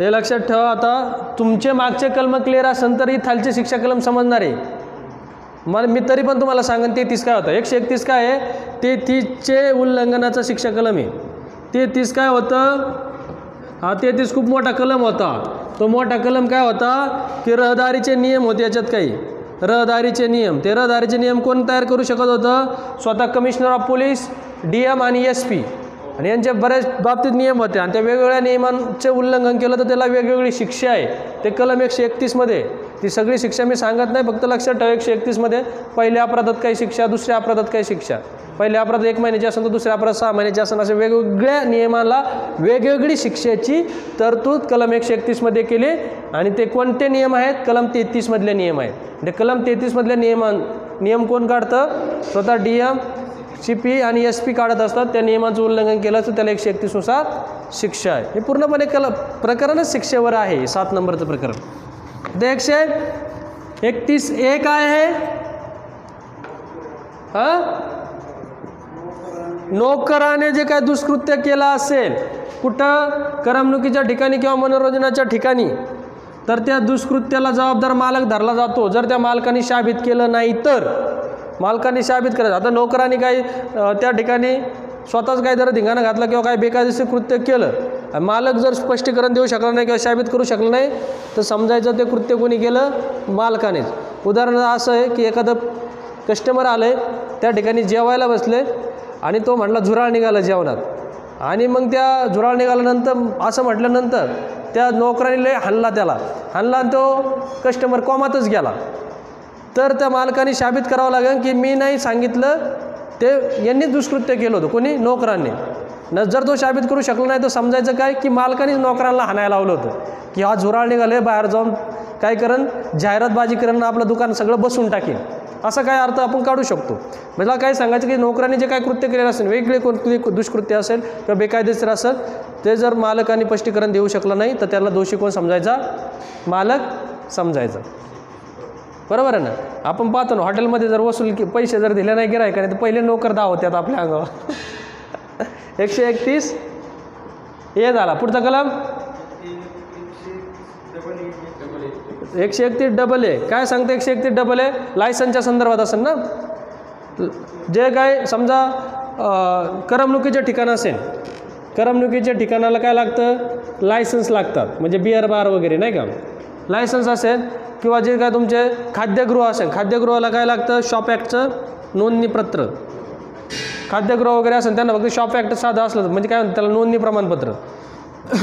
हे लक्षात ठेवा आता तुमचे मागचे कलम क्लिअर असेल तर ही खालचे शिक्षा कलम समजणार. आहे मला मी तरी पण तुम्हाला सांगेन तेहतीस काय होतं? एकशे एकतीस काय आहे? तेहतीसचे उल्लंघनाचा शिक्षा कलम आहे. तेहतीस काय होतं? हा तेहतीस खूप मोठा कलम होता. तो मोठा कलम काय होता? की रहदारीचे नियम होते याच्यात काही. रहदारीचे नियम. ते रहदारीचे नियम कोण तयार करू शकत होतं? स्वतः commissioner of police D M आणि एस पी. आणि यांच्या बऱ्याच बाबतीत नियम होते. आणि त्या वेगवेगळ्या नियमांचे उल्लंघन केलं तर त्याला वेगवेगळी शिक्षा आहे. ते कलम एकशे एकतीसमध्ये ती सगळी शिक्षा मी सांगत नाही फक्त लक्षात ठेवा एकशे एकतीसमध्ये पहिल्या अपराधात काही शिक्षा दुसऱ्या अपराधात काही शिक्षा. पहिल्या अपराध एक महिन्याची असेल तर दुसऱ्या अपराध सहा महिन्याची असेल अशा वेगवेगळ्या नियमाला वेगवेगळी शिक्षेची तरतूद कलम एकशे एकतीसमध्ये केली. आणि ते कोणते नियम आहेत? कलम तेहतीसमधले नियम आहेत. ते कलम तेहतीसमधले नियमां नियम कोण काढतं? स्वतः डी एम सी पी आणि एस पी काढत असतात त्या नियमांचं उल्लंघन केलं तर त्याला एकशे एकतीसनुसार शिक्षा आहे. हे पूर्णपणे कल प्रकरणच शिक्षेवर आहे सात नंबरचं प्रकरण. ते एकशे एकतीस ए काय आहे? हां? नोकराने जे काय दुष्कृत्य केलं असेल कुठं? करमणुकीच्या ठिकाणी किंवा मनोरंजनाच्या ठिकाणी तर त्या दुष्कृत्याला जबाबदार मालक धरला जातो. जर त्या मालकाने शाबित केलं नाही तर मालकाने शाबित करायचं. आता नोकरांनी काही त्या ठिकाणी स्वतःच काही जर धिंगाणं घातलं किंवा काही बेकायदेशीर कृत्य केलं आणि मालक जर स्पष्टीकरण देऊ शकला नाही किंवा शाबित करू शकलं नाही तर समजायचं ते कृत्य कोणी केलं? मालकानेच. उदाहरणार्थ असं आहे की एखादं कस्टमर आले त्या ठिकाणी जेवायला बसले आणि तो म्हटला झुराळ निघाला जेवणात. आणि मग त्या झुराळ निघाल्यानंतर असं म्हटल्यानंतर त्या नोकराने लय हल्ला त्याला. हल्ला आणि तो कस्टमर कॉमातच गेला. तर त्या मालकाने शाबित करावं लागेल की मी नाही सांगितलं ते यांनीच दुष्कृत्य केलं होतं कोणी? नोकरांनी. न जर तो शाबित करू शकला नाही तर समजायचं काय की मालकानेच नोकरांना हाणायला लावलं होतं. की हा झुराळ निघाले बाहेर जाऊन काय करण जाहिरातबाजी करणं आपलं दुकान सगळं बसून टाकेल असा काय अर्थ आपण काढू शकतो? मला काय सांगायचं की नोकरांनी जे काय कृत्य केलेलं असेल वेगळे कोणते दुष्कृत्य असेल किंवा बेकायदेशीर असेल ते जर मालकाने स्पष्टीकरण देऊ शकलं नाही तर त्याला दोषी कोण समजायचा? मालक समजायचा. बरोबर आहे ना? आपण पाहतो ना हॉटेलमध्ये जर वसूल की पैसे जर दिले नाही गिरायकाने तर पहिले नोकर दहा होत्यात आपल्या अंगावर. [LAUGHS] एकशे एकतीस? हे झाला. पुढचा कलम? एकशे एकतीस डबल ए काय सांगतं एकशे एकतीस डबल ए लायसनच्या संदर्भात असेल ना? जे काय समजा करमणुकीचे ठिकाण असेल करमणुकीच्या ठिकाणाला काय लागतं? लायसन्स लागतात. म्हणजे बिअर बार वगैरे नाही का? लायसन्स असेल किंवा जे काय तुमचे खाद्यगृह असेल. खाद्यगृहाला काय लागतं? शॉप ॲक्टचं नोंदणीपत्र. खाद्यगृह वगैरे असेल त्यांना फक्त शॉप ॲक्ट साधं असलं म्हणजे काय म्हणतात त्याला? नोंदणी प्रमाणपत्र. [COUGHS]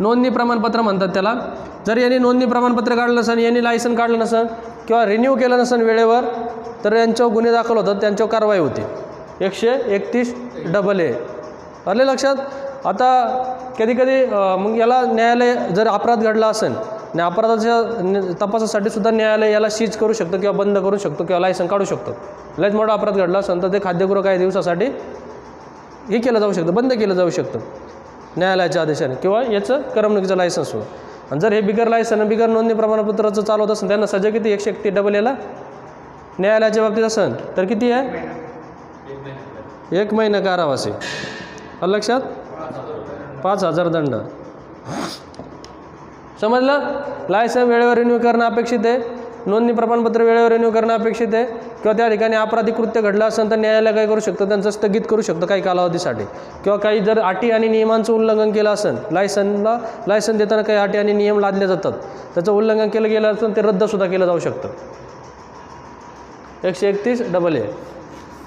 नोंदणी प्रमाणपत्र म्हणतात त्याला. जर यांनी नोंदणी प्रमाणपत्र काढलं नसेल यांनी लायसन काढलं नसेल किंवा रिन्यू केलं नसेल वेळेवर तर यांच्यावर गुन्हे दाखल होतात त्यांच्यावर कारवाई होते. एकशे एकतीस डबल ए आले लक्षात? आता कधी कधी मग याला न्यायालय जर अपराध घडला असेल आणि अपराधाच्या तपासासाठी सुद्धा न्यायालय याला सीज करू शकतो किंवा बंद करू शकतो किंवा लायसन काढू शकतो. लयच मोठा अपराध घडला असेल तर ते खाद्यगृह काही दिवसासाठी हे केलं जाऊ शकतं बंद केलं जाऊ शकतं न्यायालयाच्या आदेशाने किंवा याचं करमणुकीचं लायसन्स होतं आणि जर हे बिगर लायसन बिगर नोंदणी प्रमाणपत्राचं चालवत असेल त्यांना सजा किती? एकशे एकटी डबल याला न्यायालयाच्या बाबतीत असेल तर किती आहे? एक महिना. कारावासी लक्षात? पाच हजार दंड. समजलं? लायसन वेळेवर रिन्यू करणं अपेक्षित आहे. नोंदणी प्रमाणपत्र वेळेवर रिन्यू करणं अपेक्षित आहे. किंवा त्या ठिकाणी अपराधी कृत्य घडलं असेल तर न्यायालय काय करू शकतं? त्यांचं स्थगित करू शकतं काही कालावधीसाठी. किंवा काही जर अटी आणि नियमांचं उल्लंघन केलं असेल लायसनला लायसन देताना काही अटी आणि नियम लादले जातात. त्याचं उल्लंघन केलं गेलं असेल ते रद्दसुद्धा केलं जाऊ शकतं. एकशे एकतीस डबल ए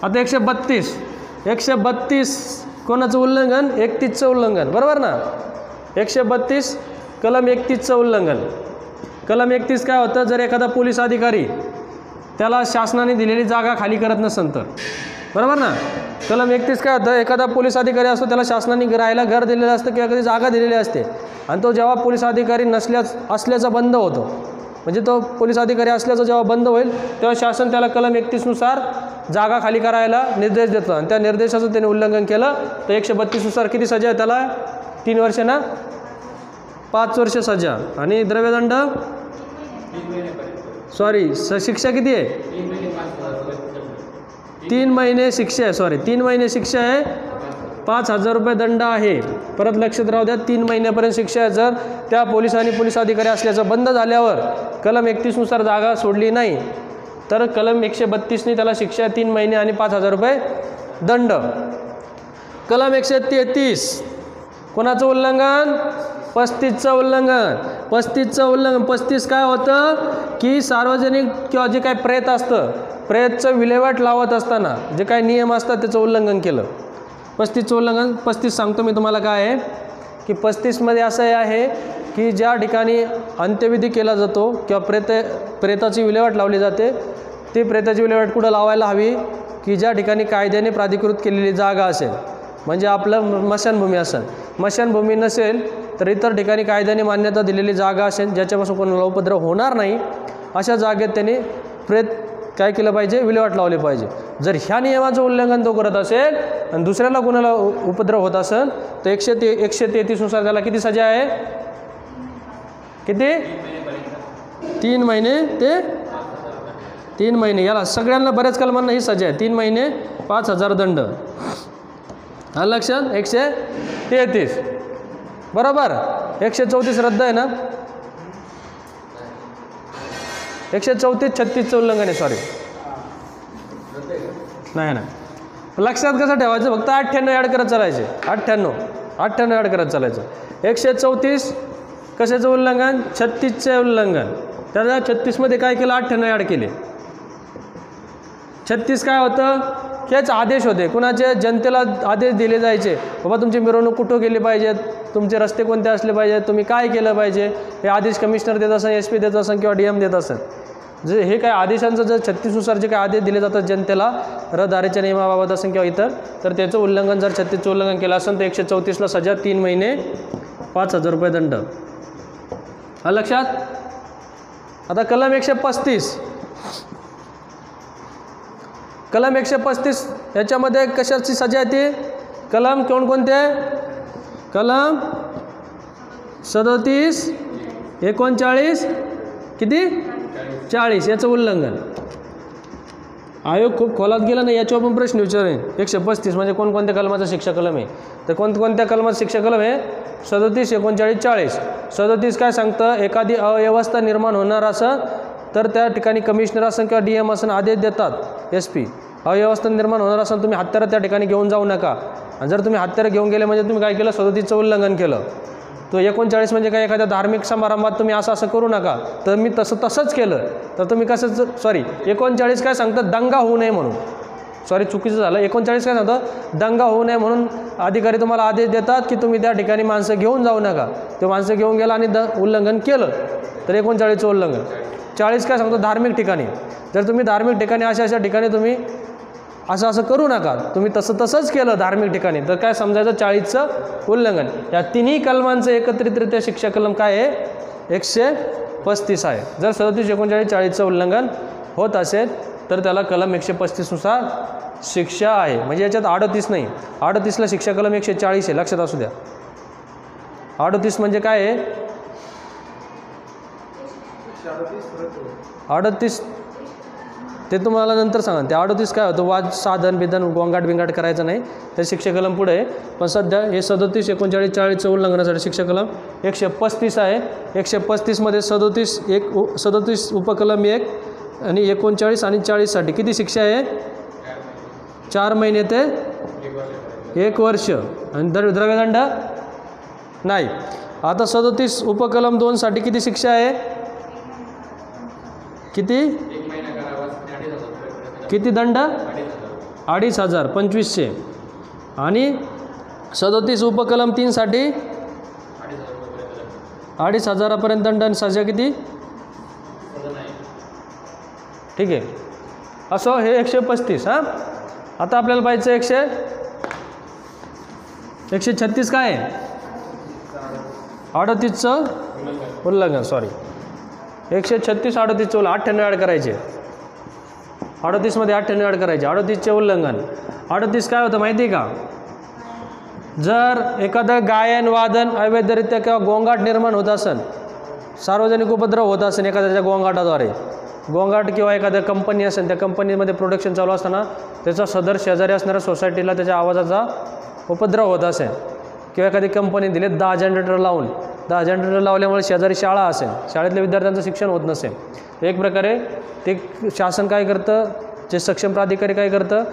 आता एकशे बत्तीस. एकशे बत्तीस कोणाचं उल्लंघन? एकतीसचं उल्लंघन. बरोबर ना? एकशे बत्तीस कलम एकतीसचं उल्लंघन. कलम एकतीस काय होतं? जर एखादा पोलीस अधिकारी त्याला शासनाने दिलेली जागा खाली करत नसेल तर. बरोबर ना? कलम एकतीस काय होतं? एखादा पोलीस अधिकारी असतो त्याला शासनाने राहायला घर दिलेलं असतं किंवा कधी जागा दिलेली असते. आणि तो जेव्हा पोलीस अधिकारी नसल्याच असल्याचा बंद होतो. म्हणजे तो पोलीस अधिकारी असल्याचं जेव्हा बंद होईल तेव्हा शासन त्याला कलम एकतीसनुसार जागा खाली करायला निर्देश देतो. आणि त्या निर्देशाचं त्याने उल्लंघन केलं तर एकशे बत्तीसनुसार किती सजा आहे त्याला? तीन वर्ष ना पाच वर्ष सजा. आणि द्रव्यदंड? सॉरी स शिक्षा किती आहे? तीन महिने शिक्षा आहे सॉरी तीन महिने शिक्षा आहे. पाच हजार रुपये दंड आहे. परत लक्षात राहू द्या तीन महिन्यापर्यंत शिक्षा आहे. जर त्या पोलीस आणि पोलीस अधिकारी असल्याचं बंद झाल्यावर कलम एकतीसनुसार जागा सोडली नाही तर कलम एकशे बत्तीसनी त्याला शिक्षा तीन महिने आणि पाच हजार रुपये दंड. कलम एकशे तेहतीस कोणाचं उल्लंघन? पस्तीसचं उल्लंघन. पस्तीसचं उल्लंघन पस्तीस काय होतं? की सार्वजनिक किंवा जे काही प्रेत असतं प्रेतचं विल्हेवाट लावत असताना जे काही नियम असतात त्याचं उल्लंघन केलं. पस्तीसचं उल्लंघन पस्तीस सांगतो मी तुम्हाला काय आहे की पस्तीसमध्ये असं आहे की ज्या ठिकाणी अंत्यविधी केला जातो किंवा प्रेत प्रेताची विल्हेवाट लावली जाते ती प्रेताची विल्हेवाट कुठं लावायला हवी की ज्या ठिकाणी कायद्याने प्राधिकृत केलेली जागा असेल म्हणजे आपलं मशानभूमी असेल. मशानभूमी नसेल तर इतर ठिकाणी कायद्याने मान्यता दिलेली जागा असेल ज्याच्यापासून कोणाला उपद्रव होणार नाही अशा जागेत त्यांनी प्रेत काय केलं पाहिजे? विल्हेवाट लावली पाहिजे. जर ह्या नियमाचं उल्लंघन तो करत असेल आणि दुसऱ्याला कोणाला उपद्रव होत असेल तर एकशे ते एकशे तेहतीसनुसार त्याला किती सजा आहे? किती? तीन महिने ते तीन महिने. याला सगळ्यांना बऱ्याच कलमांना ही सजा आहे. तीन महिने पाच हजार दंड. हा लक्षात? एकशे तेहतीस. बरोबर? एकशे चौतीस रद्द आहे ना? एकशे चौतीस छत्तीसचं उल्लंघन आहे सॉरी नाही नाही. लक्षात कसं ठेवायचं? फक्त अठ्ठ्याण्णव ॲड करत चालायचे. अठ्ठ्याण्णव. अठ्ठ्याण्णव ॲड करत चालायचं. एकशे चौतीस कशाचं उल्लंघन? छत्तीसचे उल्लंघन. त्याला छत्तीसमध्ये काय केलं? अठ्ठ्याण्णव ॲड केले. छत्तीस काय होतं? हेच आदेश होते. कुणाचे? जनतेला आदेश दिले जायचे. बाबा तुमची मिरवणूक कुठं गेली पाहिजेत तुमचे रस्ते कोणते असले पाहिजेत तुम्ही काय केलं पाहिजे? हे आदेश कमिशनर देत असेल एस पी देत असेल किंवा डी एम देत असेल जे हे काय आदेशांचं जर छत्तीसनुसार जे काय आदेश दिले जातात जनतेला रहदारीच्या नियमाबाबत असेल किंवा इतर तर त्याचं उल्लंघन जर छत्तीसचं उल्लंघन केलं असेल तर एकशे चौतीसला सजा तीन महिने पाच हजार रुपये दंड. हा लक्षात? आता कलम एकशे पस्तीस. कलम एकशे पस्तीस याच्यामध्ये कशाची सजा येते कलम कोणकोणते कलम सदतीस एकोणचाळीस किती? चाळीस याचं उल्लंघन. आयोग खूप खोलात गेला ना याच्यावर पण प्रश्न विचारेन. एकशे पस्तीस म्हणजे कोणकोणत्या कलमाचा शिक्षा कलम आहे? तर कोणकोणत्या कलमाचा शिक्षा कलम आहे? सदतीस एकोणचाळीस चाळीस. सदतीस काय सांगतं? एखादी अव्यवस्था निर्माण होणार असं तर त्या ठिकाणी कमिशनर असं किंवा डी एम असेल आदेश देतात एस पी. अव्यवस्था निर्माण होणार असेल तुम्ही हत्यारं त्या ठिकाणी घेऊन जाऊ नका. आणि जर तुम्ही हत्यारं घेऊन गेले म्हणजे तुम्ही काय केलं? सदतीसचं उल्लंघन केलं. तो एकोणचाळीस म्हणजे काय एखाद्या धार्मिक समारंभात तुम्ही असं असं करू नका. तर मी तसं तसंच केलं. तर तुम्ही कसं सॉरी एकोणचाळीस काय सांगतं दंगा होऊ नये म्हणून. सॉरी चुकीचं झालं. एकोणचाळीस काय सांगतं दंगा होऊ नये म्हणून अधिकारी तुम्हाला आदेश देतात की तुम्ही त्या ठिकाणी माणसं घेऊन जाऊ नका. ते माणसं घेऊन गेला आणि द उल्लंघन केलं. तर एकोणचाळीसचं उल्लंघन. चाळीस काय सांगतो धार्मिक ठिकाणी. जर तुम्ही धार्मिक ठिकाणी अशा अशा ठिकाणी तुम्ही असं असं करू नका. तुम्ही तसं तसंच केलं धार्मिक ठिकाणी. तर काय समजायचं? चाळीसचं उल्लंघन. या तिन्ही कलमांचं एकत्रितरित्या शिक्षा कलम काय आहे? एकशे पस्तीस आहे. जर सदतीस एकोणचाळीस चाळीसचं उल्लंघन होत असेल तर त्याला कलम एकशे पस्तीसनुसार शिक्षा आहे. म्हणजे याच्यात अडतीस नाही. अडतीसला शिक्षा कलम एकशे चाळीस आहे. लक्षात असू द्या. अडतीस म्हणजे काय आहे? अडतीस ते तुम्हाला नंतर सांगा. ते अडतीस काय होतं? वाद साधन बिधन गोंगाट बिंगाट करायचं नाही. ते शिक्षा कलम पुढे आहे. पण सध्या हे सदोतीस एकोणचाळीस चाळीसचं उल्लंघनासाठी शिक्षकलम एकशे पस्तीस आहे. एकशे पस्तीसमध्ये सदोतीस एक उ सदोतीस उपकलम एक आणि एकोणचाळीस आणि चाळीससाठी किती शिक्षा आहे? चार महिने ते एक वर्ष. आणि दर द्रव्यदंड नाही. आता सदोतीस उपकलम दोनसाठी किती शिक्षा आहे? किती? किती दंड? अडीच हजार पंचवीसशे. आणि सदोतीस उपकलम तीनसाठी? अडीच हजारापर्यंत दंड आणि सजा किती? ठीक आहे. असं हे एकशे पस्तीस हां? आता आपल्याला पाहिजे एकशे? एकशे छत्तीस काय? आहे अडतीसचं उल्लंघन सॉरी एकशे छत्तीस अडतीसचं उल्लंघन. अठ्ठ्याण्णव ॲड करायचे. अडतीसमध्ये अठ्ठ्याण्णव ॲड करायचे. अडतीसचे उल्लंघन. अडतीस काय होतं माहिती आहे का? जर एखादं गायन वादन अवैधरित्या किंवा गोंगाट निर्माण होत असेल सार्वजनिक उपद्रव होत असेल एखाद्याच्या गोंगाटाद्वारे गोंगाट किंवा एखाद्या कंपनी असेल त्या कंपनीमध्ये प्रोडक्शन चालू असताना त्याचा सदर शेजारी असणाऱ्या सोसायटीला त्याच्या आवाजाचा उपद्रव होत असेल. किंवा एखादी कंपनी दिले दहा जनरेटर लावून दहा जनरेटर लावल्यामुळे शेजारी शाळा असेल शाळेतल्या विद्यार्थ्यांचं शिक्षण होत नसेल. एक प्रकारे ते शासन काय करतं? जे सक्षम प्राधिकारी काय करतं?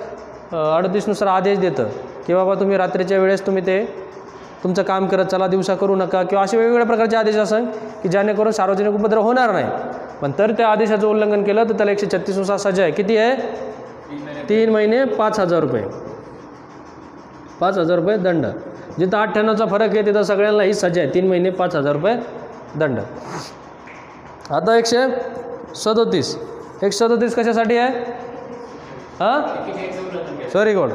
अडतीसनुसार आदेश देतं की बाबा तुम्ही रात्रीच्या वेळेस तुम्ही ते तुमचं काम करत चला दिवसा करू नका किंवा असे वेगवेगळ्या प्रकारचे आदेश असं की जेणेकरून सार्वजनिक उपद्रव होणार नाही. पण तर त्या आदेशाचं उल्लंघन केलं तर त्याला एकशे छत्तीसनुसार सजा आहे. किती आहे? तीन महिने पाच हजार रुपये. पाच हजार रुपये दंड. जिथं अठ्ठ्याण्णवचा फरक आहे तिथं सगळ्यांना ही सजा आहे. तीन महिने पाच हजार रुपये दंड. आता एकशे सदोतीस. एक सदोतीस कशासाठी आहे? हां? सॉरी गुड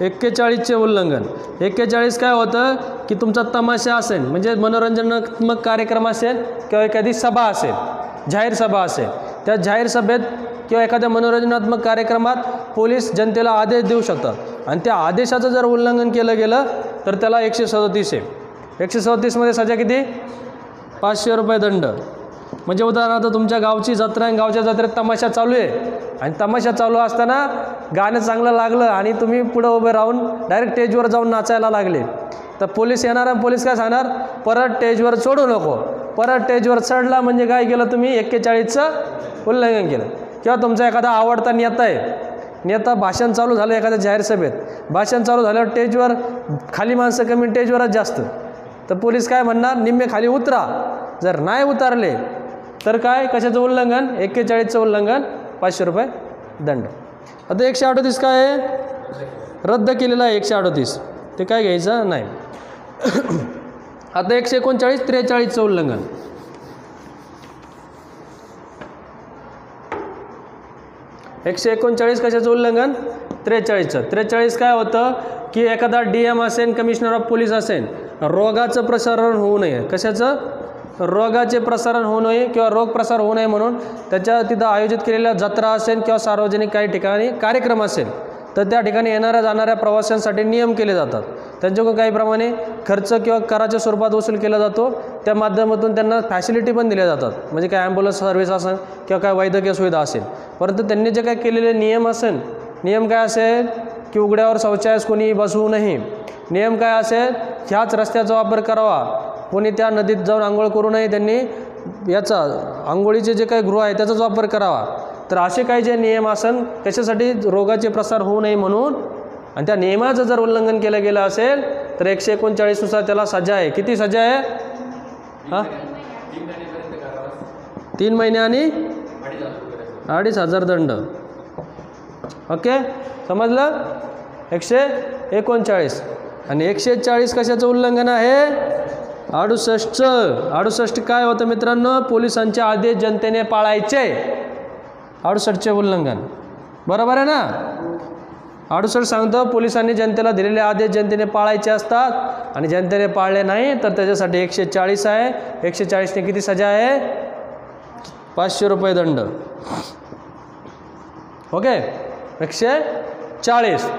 एक्केचाळीसचे उल्लंघन. एक्केचाळीस काय होतं? की तुमचा तमाशा असेल म्हणजे मनोरंजनात्मक कार्यक्रम असेल किंवा एखादी सभा असेल जाहीर सभा असेल त्या जाहीर सभेत किंवा एखाद्या मनोरंजनात्मक कार्यक्रमात पोलीस जनतेला आदेश देऊ शकतात. आणि त्या आदेशाचं जर उल्लंघन केलं गेलं तर त्याला एकशे सदतीस आहे. एकशे सदतीसमध्ये सजा किती? पाचशे रुपये दंड. म्हणजे उदाहरणार्थ तुमच्या गावची जत्रा आणि गावच्या जत्रेत तमाशा चालू आहे. आणि तमाशा चालू असताना गाणं चांगलं लागलं आणि तुम्ही पुढं उभे राहून डायरेक्ट स्टेजवर जाऊन नाचायला लागले. तर पोलीस येणार आणि पोलीस काय सांगणार? परत स्टेजवर चढू नको. परत स्टेजवर चढला म्हणजे काय केलं तुम्ही? एक्केचाळीसचं उल्लंघन केलं. किंवा तुमचा एखादा आवडता नेता आहे. नेता भाषण चालू झालं एखाद्या जाहीर सभेत. भाषण चालू झाल्यावर स्टेजवर खाली माणसं कमी स्टेजवरच जास्त. तर पोलीस काय म्हणणार? निम्मे खाली उतरा. जर नाही उतारले तर काय? कशाचं उल्लंघन? एक्केचाळीसचं उल्लंघन? पाचशे रुपये दंड. आता एकशे अडोतीस काय आहे? रद्द केलेला आहे एकशे अडोतीस. ते काय घ्यायचं? नाही. [COUGHS] आता एकशे एकोणचाळीस त्रेचाळीसचं उल्लंघन. एकशे एकोणचाळीस कशाचं उल्लंघन? त्रेचाळीसचं. त्रेचाळीस काय होतं? की एखादा डी एम असेल कमिशनर ऑफ पोलीस असेल रोगाचं प्रसारण होऊ नये. कशाचं? रोगाचे प्रसारण होऊ नये किंवा रोग प्रसार होऊ नये म्हणून त्याच्या तिथं आयोजित केलेल्या जत्रा असेल किंवा सार्वजनिक काही ठिकाणी कार्यक्रम असेल तर त्या ठिकाणी येणाऱ्या जाणाऱ्या प्रवाशांसाठी नियम केले जातात. त्यांच्याकडून काही प्रमाणे खर्च किंवा कराच्या स्वरूपात वसूल केला जातो. त्या माध्यमातून त्यांना फॅसिलिटी पण दिल्या जातात. म्हणजे काय ॲम्ब्युलन्स सर्व्हिस असेल किंवा काय वैद्यकीय सुविधा असेल. परंतु त्यांनी जे काय केलेले नियम असेल नियम काय असेल की उघड्यावर शौचालय कोणी बसवू नये. नियम काय असेल ह्याच रस्त्याचा वापर करावा. कोणी त्या नदीत जाऊन आंघोळ करू नये त्यांनी याचा आंघोळीचे जे काही गृह आहे त्याचाच वापर करावा. तर असे काही जे नियम असन त्याच्यासाठी रोगाचे प्रसार होऊ नये म्हणून आणि त्या नियमाचं जर उल्लंघन केलं गेलं असेल तर एकशे एकोणचाळीसनुसार त्याला सजा आहे. किती सजा आहे? हां? तीन महिने आणि अडीच हजार दंड. ओके? समजलं? एकशे एकोणचाळीस. आणि एकशे चाळीस कशाचं उल्लंघन आहे? अडुसष्टचं अडुसष्ट काय होतं मित्रांनो? पोलिसांचे आदेश जनतेने पाळायचे. अडुसष्टचे उल्लंघन. बरोबर आहे ना? अडुसष्ट सांगतो पोलिसांनी जनतेला दिलेले आदेश जनतेने पाळायचे असतात. आणि जनतेने पाळले नाही तर त्याच्यासाठी एकशे चाळीस आहे. एकशे चाळीसने किती सजा आहे? पाचशे रुपये दंड. ओके? एकशे चाळीस.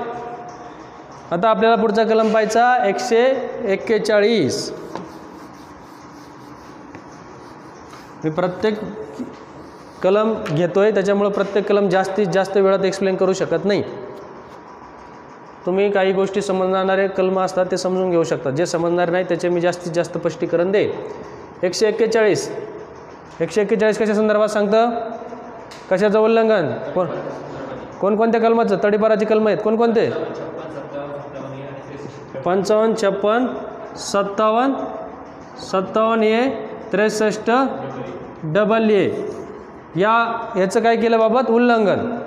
आता आपल्याला पुढचा कलम पाहायचा. एकशे एक्केचाळीस. मी प्रत्येक कलम घेतोय त्याच्यामुळं प्रत्येक कलम जास्तीत जास्त वेळात एक्सप्लेन करू शकत नाही. तुम्ही काही गोष्टी समजणारे कलम असतात ते समजून घेऊ शकता. जे समजणार नाही त्याचे मी जास्तीत जास्त स्पष्टीकरण देईल एकशे एक्केचाळीस. एकशे एक्केचाळीस कशा संदर्भात सांगतं? कशाचं उल्लंघन कोण कोणकोणत्या कलमाचं? तडीपाराची कलम आहेत. कोणकोणते? पंचावन्न छप्पन सत्तावन्न. सत्तावन्न ए त्रेसष्ट. Double A. या याचं काय केलं बाबत? उल्लंघन.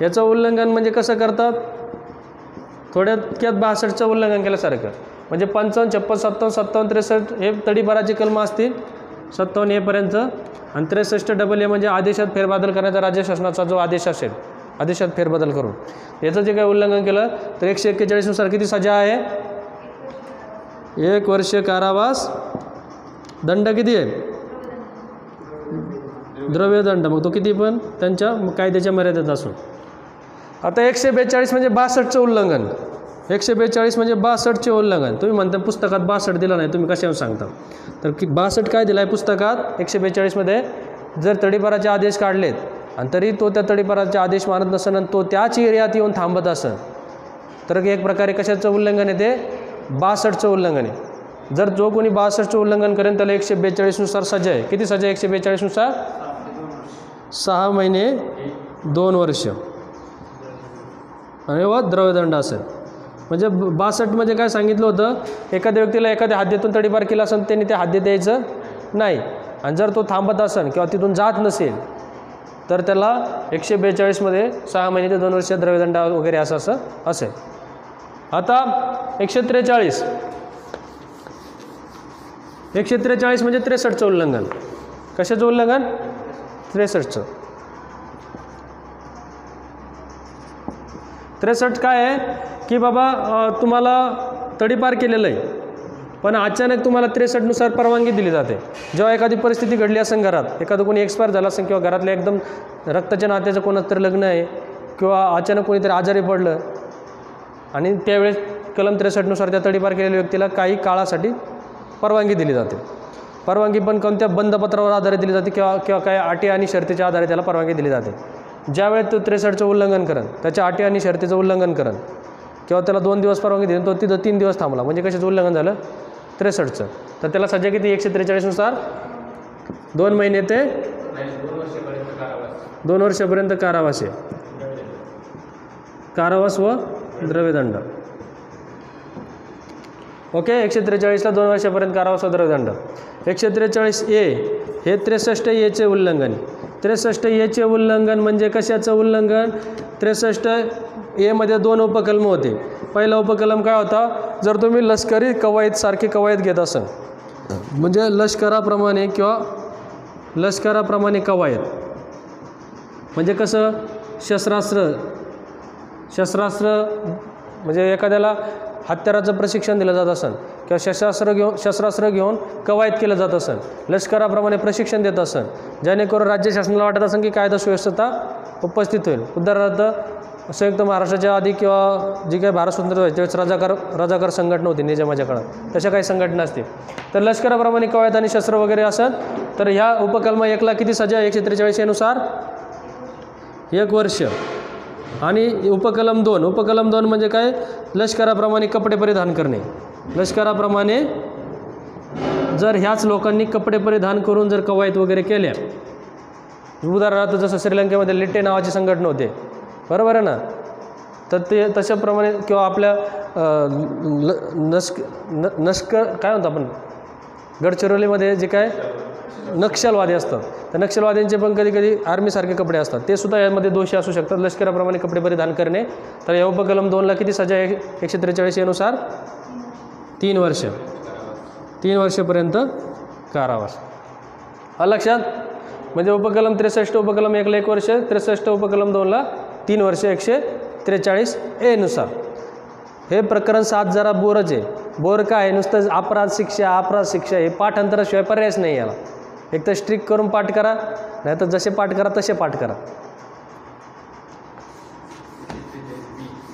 याचं उल्लंघन म्हणजे कसं करतात? थोड्यात बासष्टचं उल्लंघन केल्यासारखं. म्हणजे पंचावन्न छप्पन सत्तावन्न सत्तावन्न त्रेसष्ट हे तडीपाराचे कलम असतील. सत्तावन्न एपर्यंत आणि त्रेसष्ट डबल ए म्हणजे आदेशात फेरबदल करण्याचा राज्य शासनाचा जो आदेश असेल आदेशात फेरबदल करून. याचं जे काही उल्लंघन केलं तर एकशे एक्केचाळीसनुसार किती सजा आहे? एक वर्ष कारावास. दंड किती आहे? द्रव्यदंड. मग तो किती पण त्यांच्या कायद्याच्या मर्यादेत असून. आता एकशे बेचाळीस म्हणजे बासष्टचं उल्लंघन. एकशे बेचाळीस म्हणजे बासष्टचे उल्लंघन. तुम्ही म्हणता पुस्तकात बासष्ट दिलं नाही तुम्ही कशावर सांगता? तर की बासष्ट काय दिलं आहे पुस्तकात? एकशे बेचाळीसमध्ये जर तडीपाराचे आदेश काढलेत आणि तरी तो त्या तडीपाराचे आदेश मानत नसेल आणि तो त्याच एरियात येऊन थांबत असेल तर एक प्रकारे कशाचं उल्लंघन आहे ते? बासष्टचं उल्लंघन आहे. जर जो कोणी बासष्टचं उल्लंघन करेन त्याला एकशे बेचाळीसनुसार सजा आहे. किती सजा एकशे बेचाळीसनुसार सहा महिने दोन वर्ष. आणि व द्रव्यदंड असेल. म्हणजे बासष्टमध्ये काय सांगितलं होतं? एखाद्या व्यक्तीला एखाद्या हद्दीतून तडीपार केला असेल त्यांनी त्या हद्दीत द्यायचं नाही. आणि जर तो थांबत असेल किंवा तिथून जात नसेल तर त्याला एकशे बेचाळीसमध्ये सहा महिने ते दोन वर्ष द्रव्यदंड वगैरे असं असं असेल. आता एकशे त्रेचाळीस. एकशे त्रेचाळीस म्हणजे त्रेसष्टचं उल्लंघन. कशाचं उल्लंघन? त्रेसष्टचं. त्रेसष्ट काय आहे? की बाबा तुम्हाला तडीपार केलेलं आहे पण अचानक तुम्हाला त्रेसष्टनुसार परवानगी दिली जाते. जेव्हा एखादी परिस्थिती घडली असेल घरात एखादं कोणी एक्सपायर झाला असेल किंवा घरातलं एकदम रक्ताच्या नात्याचं कोणाचं तरी लग्न आहे किंवा अचानक कोणीतरी आजारी पडलं आणि त्यावेळेस कलम त्रेसष्टनुसार त्या तडीपार केलेल्या व्यक्तीला काही काळासाठी परवानगी दिली जाते. परवानगी पण कोणत्या बंदपत्रावर आधारित दिली जाते किंवा किंवा काही अटी आणि शर्तीच्या आधारे त्याला परवानगी दिली जाते? ज्यावेळेस तो त्रेसष्टचं उल्लंघन करेन त्याच्या अटी आणि शर्तीचं उल्लंघन करेन किंवा त्याला दोन दिवस परवानगी दिली तो तिथं तीन दिवस थांबला. म्हणजे कशाचं उल्लंघन झालं? त्रेसष्टचं. तर त्याला सध्या किती एकशे त्रेचाळीसनुसार दोन महिने ते दोन वर्षापर्यंत कारावास आहे. कारावास व द्रव्यदंड. ओके एकशे त्रेचाळीसला दोन वर्षापर्यंत कारावास व एकशे त्रेचाळीस ए हे त्रेसष्ट एचे उल्लंघन. त्रेसष्ट एचे उल्लंघन म्हणजे कशाचं उल्लंघन? त्रेसष्ट एमध्ये दोन उपकलम होते. पहिला उपकलम काय होता? जर तुम्ही लष्करी कवायतसारखी कवायत घेत असाल म्हणजे लष्कराप्रमाणे किंवा लष्कराप्रमाणे कवायत. म्हणजे कसं? शस्त्रास्त्र शस्त्रास्त्र म्हणजे एखाद्याला हत्याराचं प्रशिक्षण दिलं जात असन किंवा शस्त्रास्त्र घेऊन शस्त्रास्त्र घेऊन कवायत केलं जात असन लष्कराप्रमाणे प्रशिक्षण देत असन जेणेकरून राज्य शासनाला वाटत असन की कायदा सुव्यवस्था उपस्थित होईल. उदाहरणार्थ संयुक्त महाराष्ट्राच्या आधी किंवा जी काही भारत स्वतंत्र व्हायचे त्यावेळेस राजाकार राजाकार संघटना होती निजामाच्या काळात. तशा काही संघटना असतील. तर लष्कराप्रमाणे कवायत आणि शस्त्र वगैरे असेल तर ह्या उपकल्म एकला किती सजा एकशे त्रेचाळीसनुसार एक वर्ष. आणि उपकलम दोन. उपकलम दोन म्हणजे काय? लष्कराप्रमाणे कपडे परिधान करणे. लष्कराप्रमाणे जर ह्याच लोकांनी कपडे परिधान करून जर कवायत वगैरे केल्या. उदाहरणार्थ जसं श्रीलंकेमध्ये लिट्टे नावाची संघटना होते. बरोबर आहे ना? तर ते तशाप्रमाणे किंवा आपल्या ल नस्क न नष्क काय म्हणतो आपण? गडचिरोलीमध्ये जे काय? नक्षलवादी असतात. तर नक्षलवाद्यांचे पण कधी कधी आर्मीसारखे कपडे असतात. ते सुद्धा यामध्ये दोषी असू शकतात. लष्कराप्रमाणे कपडे परिधान करणे. तर या उपकलम दोनला किती सजा एक एकशे त्रेचाळीस यानुसार तीन वर्ष. तीन वर्षापर्यंत कारावास. लक्षात? म्हणजे उपकलम त्रेसष्ट उपकलम एकला एक वर्ष त्रेसष्ट उपकलम दोनला तीन वर्ष एकशे त्रेचाळीस एनुसार हे प्रकरण सात जरा बोरच आहे. बोर काय? आहे नुसतं अपराध शिक्षा अपराध शिक्षा हे पाठांतराशिवाय पर्यायच नाही याला. एक तर स्ट्रिक करून पाठ करा नाही तर जसे पाठ करा तसे पाठ करा.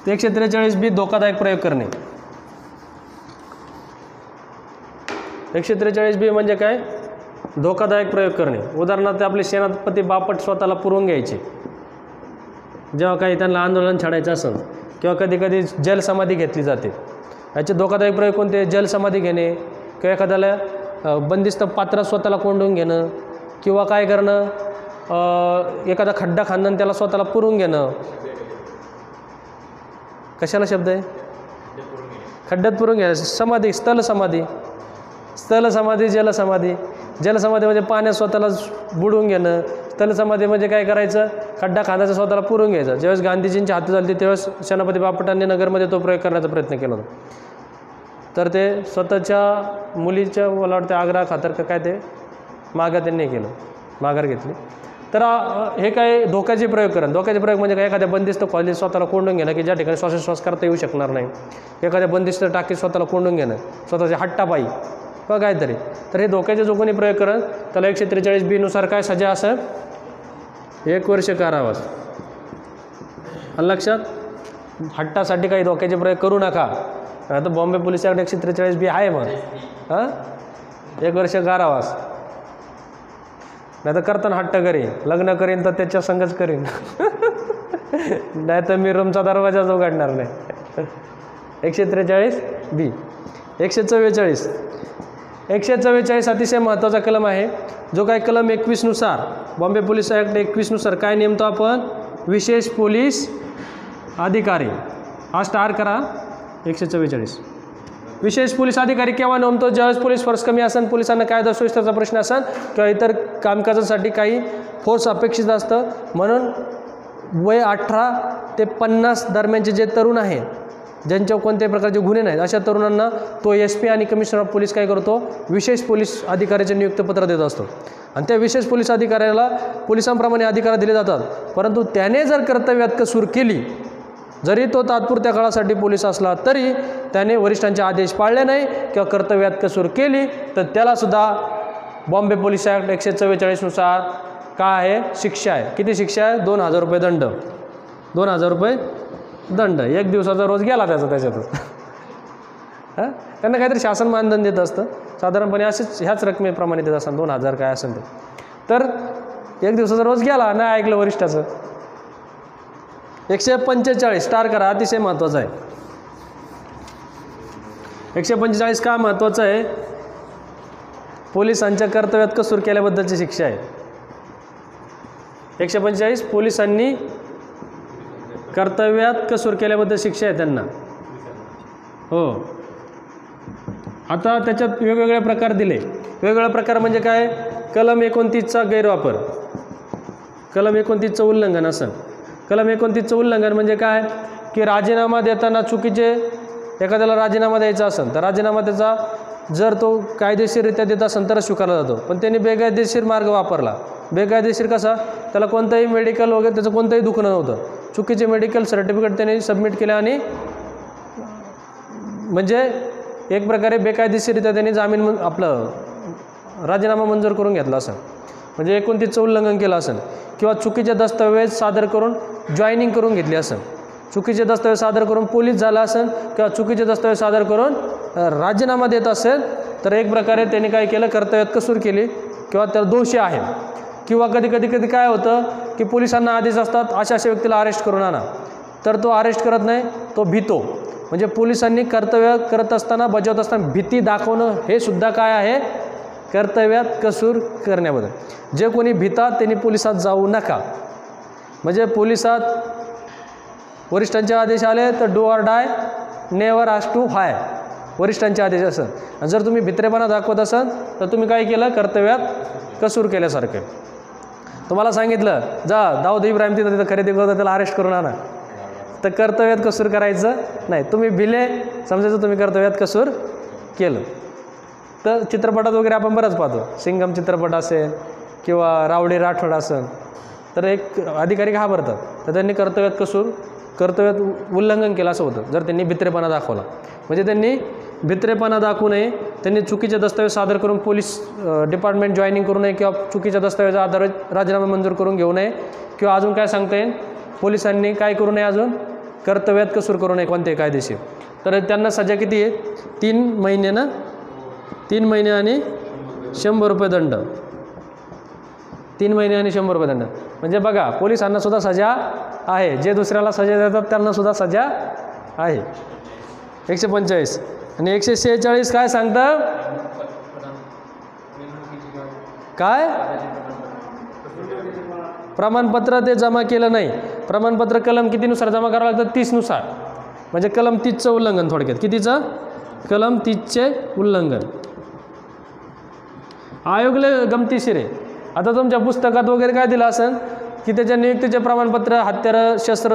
एकशे त्रेचाळीस बी धोकादायक प्रयोग करणे. एकशे त्रेचाळीस बी म्हणजे काय? धोकादायक प्रयोग करणे. उदाहरणार्थ आपले सेनापती बापट स्वतःला पुरवून घ्यायचे. जेव्हा काही त्यांना आंदोलन छाडायचं असेल किंवा कधी कधी जलसमाधी घेतली जाते. याचे धोकादायक प्रयोग कोणते? जलसमाधी घेणे. किंवा एखाद्याला बंदिस्त पात्रात स्वतःला कोंडून घेणं किंवा काय करणं एखादा खड्डा खांदून त्याला स्वतःला पुरून घेणं. कशाला शब्द आहे? खड्ड्यात पुरून घ्या समाधी स्थल समाधी. स्थल समाधी जलसमाधी जलसमाधी म्हणजे पाण्यात स्वतःला बुडवून घेणं. स्थल समाधी म्हणजे काय करायचं? खड्डा खांदायचा स्वतःला पुरून घ्यायचा. ज्यावेळेस गांधीजींच्या हाती झाली त्यावेळेस सेनापती बापटांनी नगरमध्ये तो प्रयोग करण्याचा प्रयत्न केला होता. तर ते स्वतःच्या मुलीच्या मला वाटतं आग्रह खातर का काय ते मागं त्यांनी केलं माघार घेतली. तर हे काय धोक्याचे प्रयोग करणं धोक्याचे प्रयोग म्हणजे काय? एखाद्या बंदिस्त कॉलेज स्वतःला कोंडून घेणं की ज्या ठिकाणी श्वासोश्वास करता येऊ शकणार नाही. एखाद्या बंदिस्त टाकी स्वतःला कोंडून घेणं स्वतःच्या हट्टापायी किंवा काहीतरी. तर हे धोक्याच्या जो कोणी प्रयोग करण त्याला एकशे त्रेचाळीस बीनुसार काय सजा असं? एक वर्ष कारावास. आणि लक्षात हट्टासाठी काही धोक्याचे प्रयोग करू नका. आता बॉम्बे पोलीस ॲक्ट एकशे त्रेचाळीस बी आहे मग. हां? एक वर्ष गारावास नाही तर करताना हट्ट करीन लग्न करीन तर त्याच्या संगच करीन. [LAUGHS] नाही तर मी रूमचा दरवाजाच उघडणार नाही. एकशे त्रेचाळीस बी. एकशे चव्वेचाळीस. एकशे चव्वेचाळीस अतिशय महत्त्वाचा कलम आहे. जो काय कलम एकवीसनुसार बॉम्बे पोलीस ॲक्ट एकवीसनुसार काय नेमतो आपण? विशेष पोलीस अधिकारी. हा स्टार करा. एकशे चव्वेचाळीस. विशेष पोलीस अधिकारी केव्हा नेमतो? ज्यावेळेस पोलीस फोर्स कमी असेल पोलिसांना कायदा सुव्यवस्थेचा प्रश्न असेल किंवा इतर कामकाजासाठी काही फोर्स अपेक्षित असतं? म्हणून वय अठरा ते पन्नास दरम्यानचे जे तरुण आहे ज्यांच्यावर कोणत्याही प्रकारचे गुन्हे नाहीत अशा तरुणांना तो एस पी आणि कमिशनर ऑफ पोलीस काय करतो? विशेष पोलीस अधिकाऱ्याचे नियुक्तपत्र देत असतो. आणि त्या विशेष पोलीस अधिकाऱ्याला पोलिसांप्रमाणे अधिकार दिले जातात. परंतु त्याने जर कर्तव्यात कसूर केली जरी तो तात्पुरत्या काळासाठी पोलीस असला तरी त्याने वरिष्ठांचे आदेश पाळले नाही किंवा कर्तव्यात कसूर केली तर त्यालासुद्धा बॉम्बे पोलीस ॲक्ट एकशे चव्वेचाळीसनुसार काय आहे? शिक्षा आहे. किती शिक्षा आहे? दोन हजार रुपये दंड. दोन हजार रुपये दंड. एक दिवसाचा रोज गेला त्याचा त्याच्यातच. [LAUGHS] हां? त्यांना काहीतरी शासन मानधन देत असतं. साधारणपणे असेच ह्याच रकमेप्रमाणे देत असतात. दोन हजार काय असेल ते. तर एक दिवसाचा रोज गेला नाही ऐकलं वरिष्ठाचं. एकशे पंचेचाळीस. स्टार करा अतिशय महत्त्वाचं आहे. एकशे पंचेचाळीस का महत्त्वाचं आहे? पोलिसांच्या कर्तव्यात कसूर केल्याबद्दलची शिक्षा आहे. एकशे पंचेचाळीस पोलिसांनी कर्तव्यात कसूर केल्याबद्दल शिक्षा आहे त्यांना. हो. आता त्याच्यात वेगवेगळे प्रकार दिले. वेगवेगळे प्रकार म्हणजे काय? कलम एकोणतीसचा गैरवापर. कलम एकोणतीसचं उल्लंघन असं. कलम एकोणतीसचं उल्लंघन म्हणजे काय? की राजीनामा देताना चुकीचे एखाद्याला राजीनामा द्यायचा असेल तर राजीनामा त्याचा जर तो कायदेशीररित्या देत असेल तरच स्वीकारला जातो. पण त्यांनी बेकायदेशीर मार्ग वापरला. बेकायदेशीर कसा? त्याला कोणतंही मेडिकल वगैरे त्याचं कोणतंही दुखणं नव्हतं. चुकीचे मेडिकल सर्टिफिकेट त्यांनी सबमिट केलं आणि म्हणजे एक प्रकारे बेकायदेशीररित्या त्यांनी जामीन आपलं राजीनामा मंजूर करून घेतला असं म्हणजे एकोणतीसचं उल्लंघन केलं असेल. किंवा चुकीचे दस्तावेज सादर करून जॉईनिंग करून घेतली असेल. चुकीचे दस्तऐवज सादर करून पोलीस झाला असेल किंवा चुकीचे दस्तऐवज सादर करून राजीनामा देत असेल तर एक प्रकारे त्यांनी काय केलं? कर्तव्यात कसूर केली किंवा त्याला दोषी आहे. किंवा कधी कधी कधी काय होतं की पोलिसांना आदेश असतात अशा अशा व्यक्तीला अरेस्ट करून आणा. तर तो अरेस्ट करत नाही तो भीतो. म्हणजे पोलिसांनी कर्तव्य करत असताना बजावत असताना भीती दाखवणं हे सुद्धा काय आहे? कर्तव्यात कसूर करण्याबद्दल. जे कोणी भितात त्यांनी पोलिसात जाऊ नका. म्हणजे पोलिसात वरिष्ठांचे आदेश आले तर do or die never ask to why वरिष्ठांचे आदेश असत आणि जर तुम्ही भित्रेपणा दाखवत असाल तर तुम्ही काय केलं? कर्तव्यात कसूर केल्यासारखं. तुम्हाला सांगितलं जा दाऊद इब्राहिम तिथं तिथं खरेदी करतो त्याला अरेस्ट करून आणा. तर कर्तव्यात कसूर करायचं नाही. तुम्ही भिले समजायचं तुम्ही कर्तव्यात कसूर केलं. तर चित्रपटात वगैरे आपण बरंच पाहतो. सिंगम चित्रपट असेल किंवा रावडी राठोड असेल तर एक अधिकारी घाबरतात तर त्यांनी कर्तव्यात कसूर कर्तव्यात उल्लंघन केलं असं होतं जर त्यांनी भित्रेपणा दाखवला. म्हणजे त्यांनी भित्रेपणा दाखवू नये त्यांनी चुकीचे दस्तऐवज सादर करून पोलीस डिपार्टमेंट जॉईनिंग करू नये किंवा चुकीच्या दस्तऐवजा आधारे राजीनामा मंजूर करून घेऊ नये. किंवा अजून काय सांगता येईल? पोलिसांनी काय करू नये अजून? कर्तव्यात कसूर करू नये कोणते कायदेशीर. तर त्यांना सजा किती आहे? तीन महिन्यानं तीन महिने आणि शंभर रुपये दंड. तीन महिने आणि शंभर रुपये दंड. म्हणजे बघा पोलिसांना सुद्धा सजा आहे. जे दुसऱ्याला सजा देतात त्यांनासुद्धा सजा आहे. एकशे पंचेचाळीस. आणि एकशे शेहेचाळीस काय सांगतं? काय? प्रमाणपत्र ते जमा केलं नाही. प्रमाणपत्र कलम कितीनुसार जमा करावं लागतं? तीसनुसार. म्हणजे कलम तीसचं उल्लंघन थोडक्यात. कितीचं? कलम तीसचे उल्लंघन. आयोगले गमतीशीर आहे आता तुमच्या पुस्तकात वगैरे काय दिलं असेल की त्याच्या नियुक्तीचे प्रमाणपत्र हत्यारं शस्त्र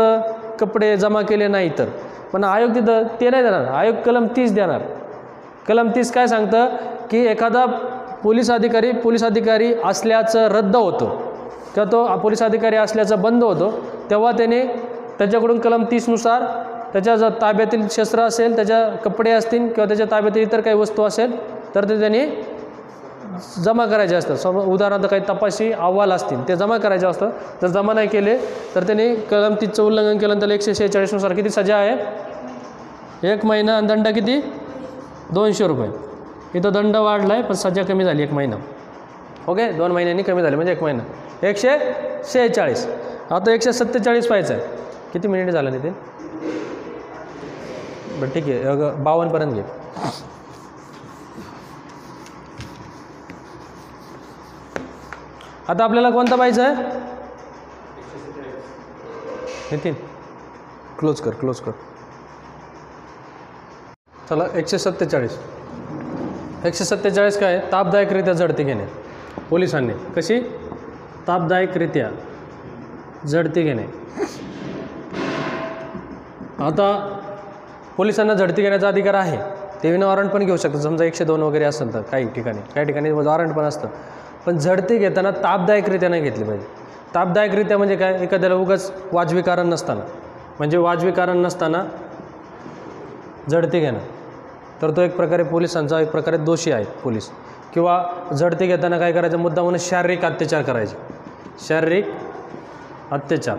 कपडे जमा केले नाही तर. पण आयोग तिथं ते नाही देणार. आयोग कलम तीस देणार. कलम तीस काय सांगतं की एखादा पोलीस अधिकारी पोलीस अधिकारी असल्याचं रद्द होतो. किंवा तो पोलीस अधिकारी असल्याचं बंद होतो. तेव्हा त्याने त्याच्याकडून कलम तीसनुसार त्याच्या जर ताब्यातील शस्त्र असेल त्याच्या कपडे असतील किंवा त्याच्या ताब्यातील इतर काही वस्तू असेल तर ते त्याने जमा करायचे असतं सम उदाहरणार्थ काही तपाशी अहवाल असतील ते जमा करायचे असतं जर जमा नाही केले तर त्यांनी कलम तीसचं उल्लंघन केलं तर त्याला एकशे शेहेचाळीसनुसार किती सजा आहे? एक महिना आणि दंड किती? दोनशे रुपये. इथं दंड वाढला आहे पण सजा कमी झाली एक महिना. ओके? दोन महिन्यांनी कमी झाली म्हणजे एक महिना. एकशे शेहेचाळीस. आता एकशे सत्तेचाळीस पाहायचं आहे. किती मिनिट झालं तिथे? बरं ठीक आहे. अगं बावन्नपर्यंत घे. आता आपल्याला कोणता पाहिजे आहे? नितीन क्लोज कर क्लोज कर. चला एकशे सत्तेचाळीस. एकशे सत्तेचाळीस काय तापदायकरित्या जडती घेणे पोलिसांनी. कशी? तापदायकरित्या झडती घेणे आता पोलिसांना झडती घेण्याचा अधिकार आहे. ते विना वॉरंट पण घेऊ शकतात. समजा एकशे दोन वगैरे असतात तर काही ठिकाणी. काही ठिकाणी वॉरंट पण असतं. पण झडती घेताना तापदायकरित्या नाही घेतली पाहिजे. तापदायकरित्या म्हणजे काय? एखाद्याला उगाच वाजवी कारण नसताना. म्हणजे वाजवी कारण नसताना झडती घेणं. तर तो एक प्रकारे पोलिसांचा एक प्रकारे दोषी आहे पोलीस. किंवा झडती घेताना काय करायचं? मुद्दा म्हणून शारीरिक अत्याचार करायचे. शारीरिक अत्याचार.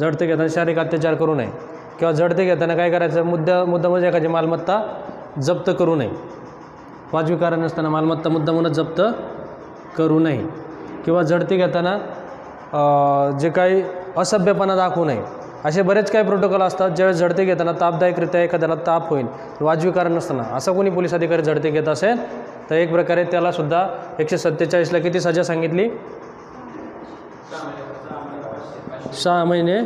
झडते घेताना शारीरिक अत्याचार करू नये. किंवा झडते घेताना काय करायचं? मुद्दा मुद्दा म्हणजे एखादी मालमत्ता जप्त करू नये. वाजवी कारण नसताना मालमत्ता मुद्दा म्हणून जप्त करू नये किंवा झडती घेताना जे काही असभ्यपणा दाखवू नये. असे बरेच काही प्रोटोकॉल असतात ज्यावेळेस झडती घेताना तापदायकरित्या एखाद्याला ताप होईल वाजवी कारण नसताना. असं कोणी पोलीस अधिकारी झडती घेत असेल तर एक प्रकारे त्यालासुद्धा एकशे सत्तेचाळीसला किती सजा सांगितली? सहा महिने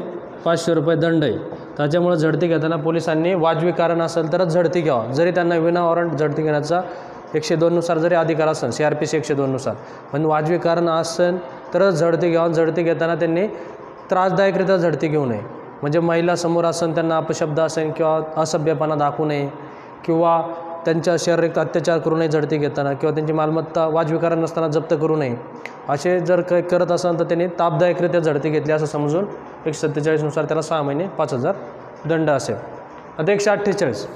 पाचशे रुपये दंड आहे. त्याच्यामुळे झडती घेताना पोलिसांनी वाजवी कारण असेल तरच झडती घ्यावं. जरी त्यांना विना वॉरंट झडती घेण्याचा एकशे दोननुसार जरी अधिकार असन सी आर पी सी एकशे दोननुसार पण वाजवी कारण असन तरच झडती घ्यावं झडती घेताना त्यांनी त्रासदायकरित्या झडती घेऊ नये. म्हणजे महिला समोर असन त्यांना अपशब्द असेल किंवा असभ्यपणा दाखवू नये किंवा त्यांच्या शारीरिक अत्याचार करू नये झडती घेताना किंवा त्यांची मालमत्ता वाजवी कारण नसताना जप्त करू नये. असे जर काही करत असाल तर त्यांनी तापदायकरित्या झडती घेतली असं समजून एकशे सत्तेचाळीसनुसार त्याला सहा महिने पाच हजार दंड असेल. आता एकशे अठ्ठेचाळीस.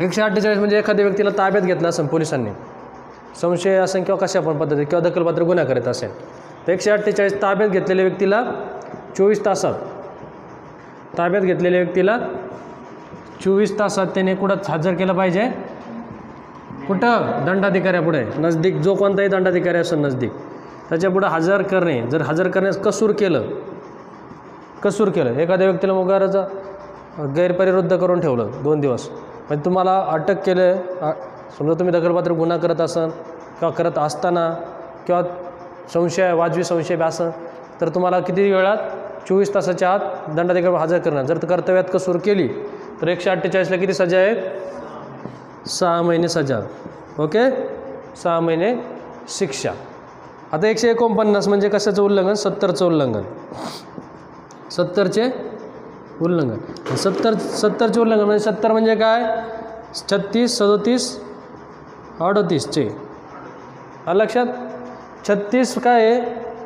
एकशे अठ्ठेचाळीस म्हणजे एखाद्या व्यक्तीला ताब्यात घेतलं असेल पोलिसांनी संशय असेल किंवा कशा पण पद्धती किंवा दखलपात्र गुन्हा करत असेल तर एकशे अठ्ठेचाळीस ताब्यात घेतलेल्या व्यक्तीला चोवीस तासात ताब्यात घेतलेल्या व्यक्तीला चोवीस तासात त्याने कुठं हजर केलं पाहिजे? कुठं? दंडाधिकाऱ्यापुढे. नजदीक जो कोणताही दंडाधिकारी असेल नजदीक त्याच्यापुढं हजर करणे. जर हजर करण्यास कसूर केलं कसूर केलं. एखाद्या व्यक्तीला मुगाराचा गैरपरिरुद्ध करून ठेवलं दोन दिवस. म्हणजे तुम्हाला अटक केलं आ- समजा तुम्ही दखलपात्र गुन्हा करत असाल किंवा करत असताना किंवा संशय वाजवी संशय असं तर तुम्हाला किती वेळात? चोवीस तासाच्या आत दंडाधिकारी हजर करणार. जर कर्तव्यात कसूर केली तर एकशे अठ्ठेचाळीसला किती सजा आहे सहा महिने सजा. ओके? सहा महिने शिक्षा. आता एकशे एकोणपन्नास म्हणजे कशाचं उल्लंघन? सत्तरचं उल्लंघन. सत्तरचे उल्लंघन. सत्तर सत्तरचे उल्लंघन म्हणजे सत्तर म्हणजे काय? छत्तीस सदोतीस अडतीसचे लक्षात? छत्तीस काय आहे?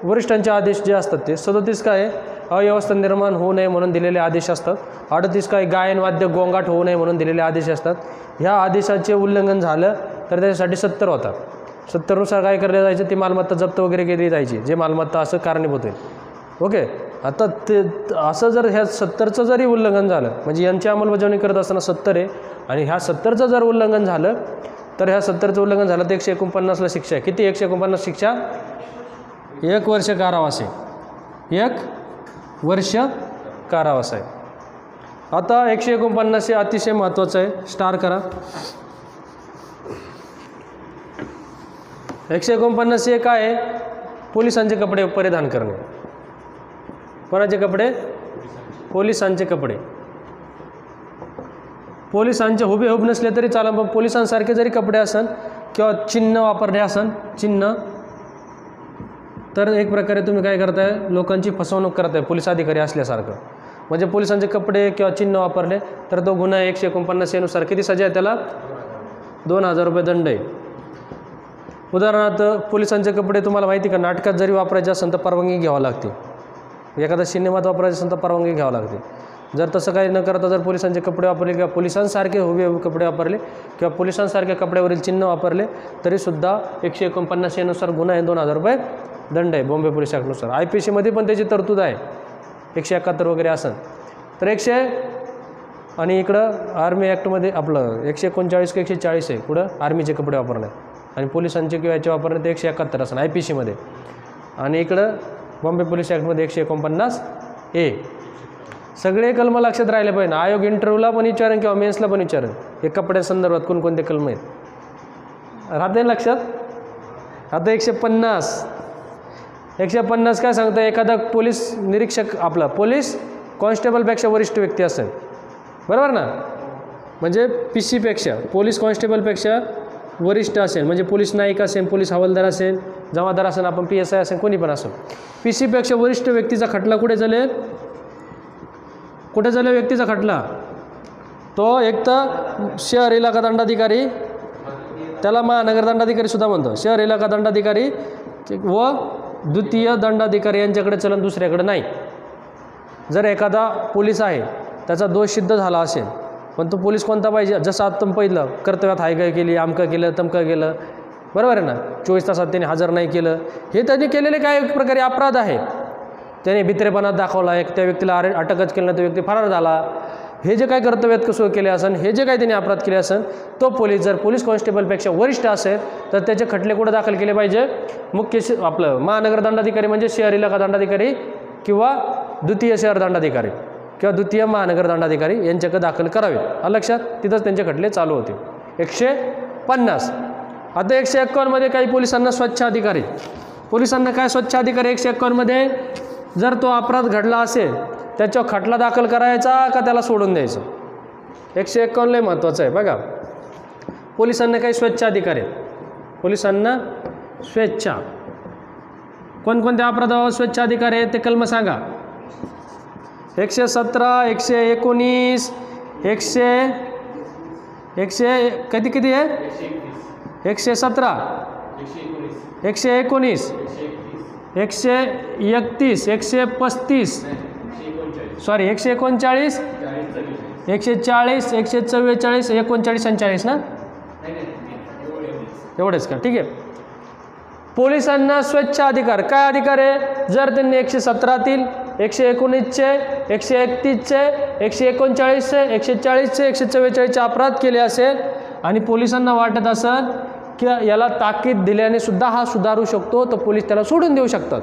वरिष्ठांचे आदेश जे असतात ते. सदोतीस काय आहे? अव्यवस्था निर्माण होऊ नये म्हणून दिलेले आदेश असतात. अडतीस काय गायन वाद्य गोंगाट होऊ नये म्हणून दिलेले आदेश असतात. ह्या आदेशाचे उल्लंघन झालं तर त्याच्यासाठी सत्तर होतात. सत्तरनुसार काय करले जायचं? ती मालमत्ता जप्त वगैरे केली जायची. जे मालमत्ता असं कारणीभूत होईल ओके. आता ते असं जर ह्या सत्तरचं जरी उल्लंघन झालं म्हणजे यांची अंमलबजावणी करत असताना सत्तर आहे आणि ह्या सत्तरचं जर उल्लंघन झालं तर ह्या सत्तरचं उल्लंघन झालं तर एकशे एकोणपन्नासला शिक्षा आहे. किती? एकशे एकोणपन्नास शिक्षा? एक वर्ष कारावास आहे. एक वर्ष कारावास आहे. आता एकशे एकोणपन्नास हे अतिशय महत्त्वाचं आहे. स्टार करा. एकशे एकोणपन्नास हे काय आहे? पोलिसांचे कपडे परिधान करणे. कोणाचे कपडे? पोलिसांचे कपडे. पोलिसांचे हुबेहूब नसले तरी चालेल पण पोलिसांसारखे जरी कपडे असन किंवा चिन्ह वापरले असन चिन्ह तर एक प्रकारे तुम्ही काय करताय? लोकांची फसवणूक करताय पोलीस अधिकारी असल्यासारखं. म्हणजे पोलिसांचे कपडे किंवा चिन्ह वापरले तर तो गुन्हा एकशे एकोणपन्नास एनुसार किती सजा आहे त्याला? दोन हजार रुपये दंड आहे. उदाहरणार्थ पोलिसांचे कपडे तुम्हाला माहिती का? नाटकात जरी वापरायचे असेल तर परवानगी घ्यावी लागते. एखादा सिनेमात वापरायचं असेल तर परवानगी घ्यावी लागते. जर तसं काही न करता जर पोलिसांचे कपडे वापरले किंवा पोलिसांसारखे हुबे कपडे वापरले किंवा पोलिसांसारख्या कपड्यावरील चिन्ह वापरले तरीसुद्धा एकशे एकोणपन्नास यानुसार गुन्हा आहे दोन हजार रुपये दंड आहे बॉम्बे पोलीस ॲक्टनुसार आय पी सीमध्ये पण त्याची तरतूद आहे. एकशे एकाहत्तर वगैरे असेल तर एकशे आणि इकडं आर्मी ॲक्टमध्ये आपलं एकशे एकोणचाळीस किंवा एकशे चाळीस आहे. पुढं आर्मीचे कपडे वापरणे आणि पोलिसांचे किंवा याचे वापरणे ते एकशे एकाहत्तर असेल आय पी सीमध्ये आणि इकडं बॉम्बे पोलीस ॲक्टमध्ये एकशे एकोणपन्नास ए. सगळे कलम लक्षात राहिले पाहिजे आयोग इंटरव्ह्यूला पण विचारेन किंवा मेन्सला पण विचारेन. हे कपड्यासंदर्भात कोणकोणते कलम आहेत? राहते ना लक्षात? आता एकशे पन्नास. एकशे पन्नास काय सांगतं एखादा पोलीस निरीक्षक आपला पोलीस कॉन्स्टेबलपेक्षा वरिष्ठ व्यक्ती असेल. बरोबर ना? म्हणजे पी सीपेक्षा पोलीस कॉन्स्टेबलपेक्षा वरिष्ठ असेल म्हणजे पोलीस नाईक असेल पोलीस हवालदार असेल जमादार असेल आपण पी एस आय असेल कोणी पण असो. पी सीपेक्षा वरिष्ठ व्यक्तीचा खटला कुठे झाले कुठे झाले व्यक्तीचा खटला? तो एक तर शहर इलाका दंडाधिकारी त्याला महानगर दंडाधिकारी सुद्धा म्हणतो. शहर इलाका दंडाधिकारी व द्वितीय दंडाधिकारी यांच्याकडे चलन दुसऱ्याकडे नाही. जर एखादा पोलीस आहे त्याचा दोष सिद्ध झाला असेल पण तो पोलीस कोणता पाहिजे? जसं आत्ता पहिलं कर्तव्यात हायगाय केली आमकं केलं तमकं केलं बरोबर आहे ना? चोवीस तासात त्यांनी हजर नाही केलं. हे त्यांनी केलेले काय एक प्रकारे अपराध आहे? त्याने भित्रेपणात दाखवला एक त्या व्यक्तीला अरे अटकच केलं तो व्यक्ती फरार झाला. हे जे काय कर्तव्यात कसं केले असेल हे जे काय त्यांनी अपराध केले असेल तो पोलीस जर पोलीस कॉन्स्टेबलपेक्षा वरिष्ठ असेल तर त्याचे खटले कुठं दाखल केले पाहिजे? मुख्य श आपलं महानगर दंडाधिकारी म्हणजे शहर इलाका दंडाधिकारी किंवा द्वितीय शहर दंडाधिकारी. किंवा द्वितीय महानगर दंडाधिकारी यांच्याकडे दाखल करावे. आलं लक्षात तिथंच त्यांचे खटले चालू होते. एकशे पन्नास. आता एकशे एक्कावन्नमध्ये काही पोलिसांना स्वच्छ अधिकारी. पोलिसांना काय स्वच्छ अधिकारी एकशे एक्कावन्नमध्ये जर तो अपराध घडला असेल त्याच्यावर खटला दाखल करायचा का त्याला सोडून द्यायचं? एकशे एक्कावन्न लय महत्त्वाचं आहे बघा. पोलिसांना काही स्वच्छ अधिकारी. आहेत पोलिसांना स्वेच्छा. कोणकोणत्या अपराधावर स्वच्छ अधिकारी आहेत ते कलम सांगा. एकशे सतरा एकशे एकोणीस एकशे एकशे किती किती आहे? एकशे सतरा. एकशे एकोणीस. एकशे एकतीस एकशे पस्तीस. सॉरी एकशे एकोणचाळीस. एकशे चाळीस एकशे चव्वेचाळीस एकोणचाळीस आणि चाळीस ना? एवढेच का? ठीक आहे. पोलिसांना स्वच्छ अधिकार. काय अधिकार आहे? जर त्यांनी एकशे सतरातील एकशे एकोणीसचे एकशे एकतीसचे एकशे एकोणचाळीसचे एकशे चाळीसचे एकशे चव्वेचाळीसचे अपराध केले असेल आणि पोलिसांना वाटत असेल की याला ताकीद दिल्याने सुद्धा हा सुधारू शकतो तर पोलीस त्याला सोडून देऊ शकतात.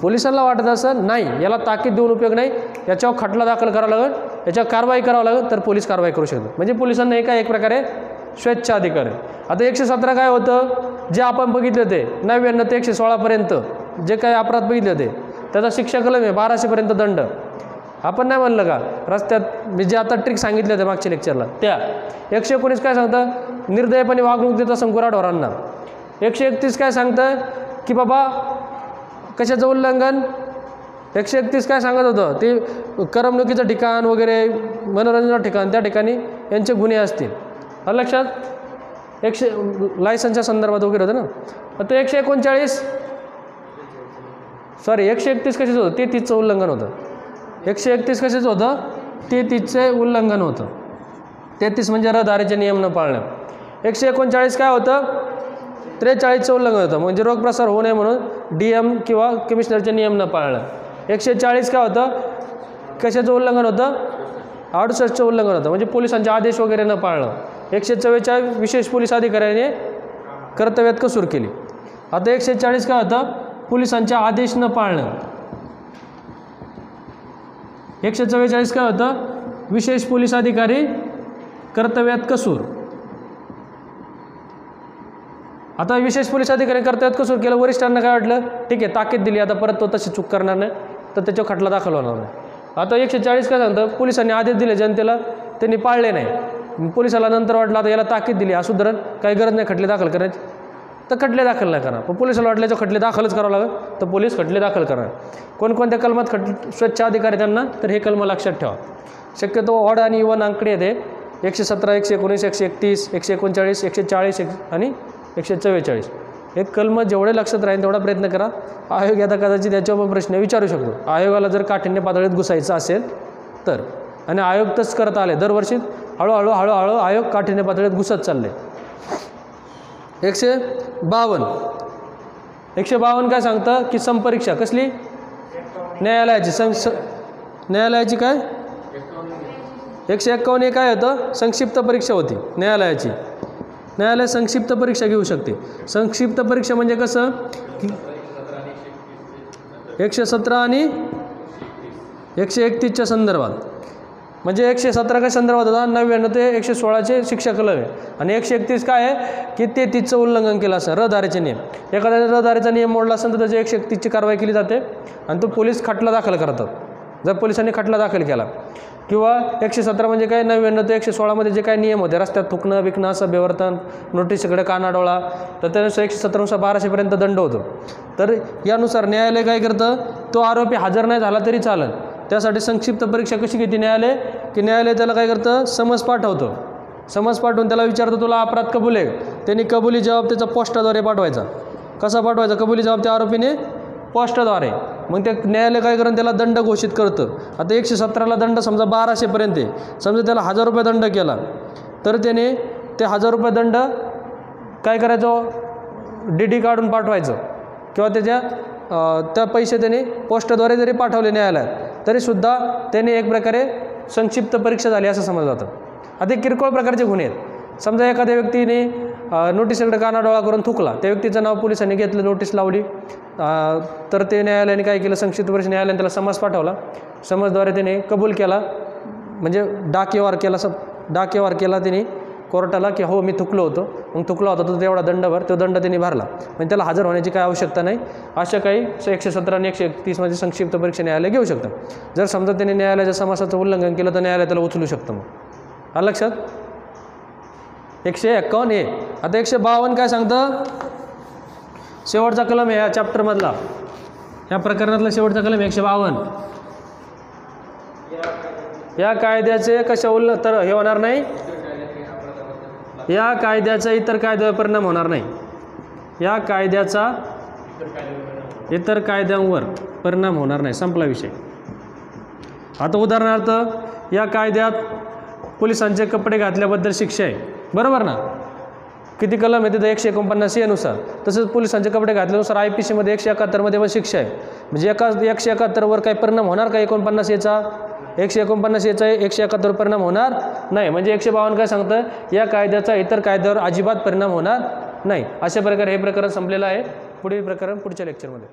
पोलिसांना वाटत असेल नाही याला ताकीद देऊन उपयोग नाही याच्यावर खटला दाखल करावा लागेल याच्यावर कारवाई करावं लागेल तर पोलीस कारवाई करू शकतात. म्हणजे पोलिसांना एका एक प्रकारे स्वेच्छा अधिकार आहे. आता एकशे सतरा काय होतं? जे आपण बघितलं ते नव्याण्णव ते एकशे सोळापर्यंत जे काही अपराध बघितले ते. त्याचा शिक्षा कलम आहे बाराशेपर्यंत दंड. आपण नाही म्हणलं का? रस्त्यात मी जे आता ट्रिक सांगितले होते मागच्या लेक्चरला त्या. एकशे एकोणीस काय सांगतं? निर्दयपणे वागणूक देत असं गुराढोरांना एकशे एकतीस काय सांगतं? की बाबा कशाचं उल्लंघन? एकशे एकतीस काय सांगत होतं? ते करमणुकीचं ठिकाण वगैरे मनोरंजनाचं ठिकाण त्या ठिकाणी यांचे गुन्हे असतील. लक्षात? एकशे लायसनच्या संदर्भात वगैरे होतं ना? तर एकशे एकोणचाळीस सॉरी एकशे एकतीस कशाचं होतं? तेहतीसचं उल्लंघन होतं. एकशे एकतीस कशाचं होतं? तेहतीसचे उल्लंघन होतं. तेहतीस म्हणजे रहदारीचे नियम न पाळणं. एकशे एकोणचाळीस काय होतं? त्रेचाळीसचं उल्लंघन होतं. म्हणजे रोगप्रसार होऊ नये म्हणून डी एम किंवा कमिशनरचे नियम न पाळणं. एकशे चाळीस काय होतं? कशाचं उल्लंघन होतं? अडुसष्टचं उल्लंघन होतं. म्हणजे पोलिसांचे आदेश वगैरे न पाळणं. एकशे चव्वेचाळीस विशेष पोलीस अधिकाऱ्याने कर्तव्यात कसूर केली. आता एकशे चाळीस काय होतं? पोलिसांचे आदेश न पाळणं. एकशे चव्वेचाळीस काय होतं? विशेष पोलीस अधिकारी कर्तव्यात कसूर. आता विशेष पोलीस अधिकारी कर्तव्यात कसूर केलं वरिष्ठांना काय वाटलं? ठीक आहे ताकीद दिली आता परत तो तशी चूक करणार नाही तर त्याच्यावर खटला दाखल होणार नाही. आता एकशे चाळीस काय सांगतं पोलिसांनी आदेश दिले जनतेला त्यांनी पाळले नाही. पोलिसाला नंतर वाटलं आता याला ताकीद दिली हा सुधारण काही गरज नाही खटले दाखल करायची. तर खटले दाखल नाही करणार. पण पोलिसाला वाटल्याचं खटले दाखलच करावं लागेल तर पोलीस खटले दाखल करणार. कोणकोणत्या कलमात खट स्वच्छ अधिकारी त्यांना तर हे कलम लक्षात ठेवा. शक्यतो ऑड आणि इवन आंकडे येते. एकशे सतरा एकशे एकोणीस एकशे एकतीस एकशे एकोणचाळीस एकशे चाळीस एक आणि एकशे चव्वेचाळीस. हे कलम जेवढे लक्षात राहील तेवढा प्रयत्न करा. आयोग आता कदाचित याच्यावर पण प्रश्न विचारू शकतो. आयोगाला जर काठिण्य पातळीत घुसायचं असेल तर. आणि आयोग तसं करत आले दरवर्षी हळूहळू हळूहळू आयोग काठिण्य पातळीत घुसत चालले. एकशे बावन्न एकशे बावन्न काय सांगतं? की संपरीक्षा कसली? न्यायालयाची. सं स न्यायालयाची काय? एकशे एक्कावन्न हे काय होतं? संक्षिप्त परीक्षा होती न्यायालयाची. न्यायालय संक्षिप्त परीक्षा घेऊ शकते. संक्षिप्त परीक्षा म्हणजे कसं? एकशे सतरा आणि एकशे एकतीसच्या संदर्भात. म्हणजे एकशे सतरा काय संदर्भात होता नव्याण्णव ते एकशे सोळाचे शिक्षा कलम आहे आणि एकशे एकतीस काय आहे? की तेहतीसचं उल्लंघन केलं असं रहदारीचे नियम. एखाद्या रहदारीचा नियम मोडला असेल तर त्याची एकशे एकतीसची कारवाई केली जाते आणि तो पोलीस खटला दाखल करतात. जर पोलिसांनी खटला दाखल केला किंवा एकशे सतरा म्हणजे काय? नव्याण्णव ते एकशे सोळामध्ये जे काही नियम होते रस्त्यात थुकणं विकणं असं बेवर्तन नोटीसकडे कानाडोळा तर त्यानुसार एकशे सतरानुसार बाराशेपर्यंत दंड होतो. तर यानुसार न्यायालय काय करतं? तो आरोपी हजर नाही झाला तरी चालेल. त्यासाठी संक्षिप्त परीक्षा कशी घेते न्यायालय? की न्यायालय त्याला काय करतं? समज पाठवतं. समज पाठवून त्याला विचारतं तुला अपराध कबूल आहे? त्यांनी कबुली जबाब त्याचा पोस्टाद्वारे पाठवायचा. कसा पाठवायचा? कबुली जबाब त्या आरोपीने पोस्टाद्वारे. मग ते न्यायालय काय करून त्याला दंड घोषित करतं. आता एकशे सतराला दंड समजा बाराशेपर्यंत आहे. समजा त्याला हजार रुपये दंड केला. तर त्याने ते हजार रुपये दंड काय करायचं? डी डी काढून पाठवायचं. किंवा त्याच्या त्या पैसे त्याने पोस्टाद्वारे जरी पाठवले न्यायालयात. तरीसुद्धा त्याने एक प्रकारे संक्षिप्त परीक्षा झाली असं समजलं जातं. आता किरकोळ प्रकारचे गुन्हे आहेत. समजा एखाद्या व्यक्तीने नोटीसकडे कानाडोळा करून थुकला. त्या व्यक्तीचं नाव पोलिसांनी घेतलं नोटीस लावली. तर ते न्यायालयाने काय केलं? संक्षिप्त परीक्षा न्यायालयाने त्याला समज पाठवला. समजद्वारे त्याने कबूल केला. म्हणजे डाकेवार केला स डाकेवार केला त्याने. कोर्टाला की हो मी थुकलो होतो. मग थुकला होता तो तेवढा दंड भर तो दंड त्यांनी भरला. म्हणजे त्याला हजर होण्याची काय आवश्यकता नाही. अशा काही एकशे सतरा आणि एकशे एकतीसमध्ये संक्षिप्त परीक्षा न्यायालय घेऊ शकतं. जर समजा त्यांनी न्यायालयाच्या समासाचं उल्लंघन केलं तर न्यायालय त्याला उचलू शकतं मग. आलं लक्षात? एकशे एक्कावन्न ए. आता एकशे बावन्न काय सांगतं? शेवटचा कलम आहे या चॅप्टरमधला या प्रकरणातला शेवटचा कलम एकशे बावन्न. या कायद्याचे कशा उल्ल तर हे होणार नाही? या कायद्याचा इतर कायद्यावर परिणाम होणार नाही. या कायद्याचा इतर कायद्यांवर परिणाम होणार नाही. संपला विषय. आता उदाहरणार्थ या कायद्यात पोलिसांचे कपडे घातल्याबद्दल शिक्षा आहे. बरोबर ना? किती कलम आहे तिथं? एकशे एकोणपन्नास एनुसार तसंच पोलिसांचे कपडे घातल्यानुसार आय पी सीमध्ये एकशे एकाहत्तरमध्ये पण शिक्षा आहे. म्हणजे एका एकशे एकाहत्तरवर काही परिणाम होणार का एकोणपन्नास याचा एकशे एकोणपन्नास याचा एकशे एकाहत्तर परिणाम होणार नाही. म्हणजे एकशे बावन्न काय सांगतं या कायद्याचा इतर कायद्यावर अजिबात परिणाम होणार नाही. अशा प्रकारे हे प्रकरण संपलेलं आहे. पुढील प्रकरण पुढच्या लेक्चरमध्ये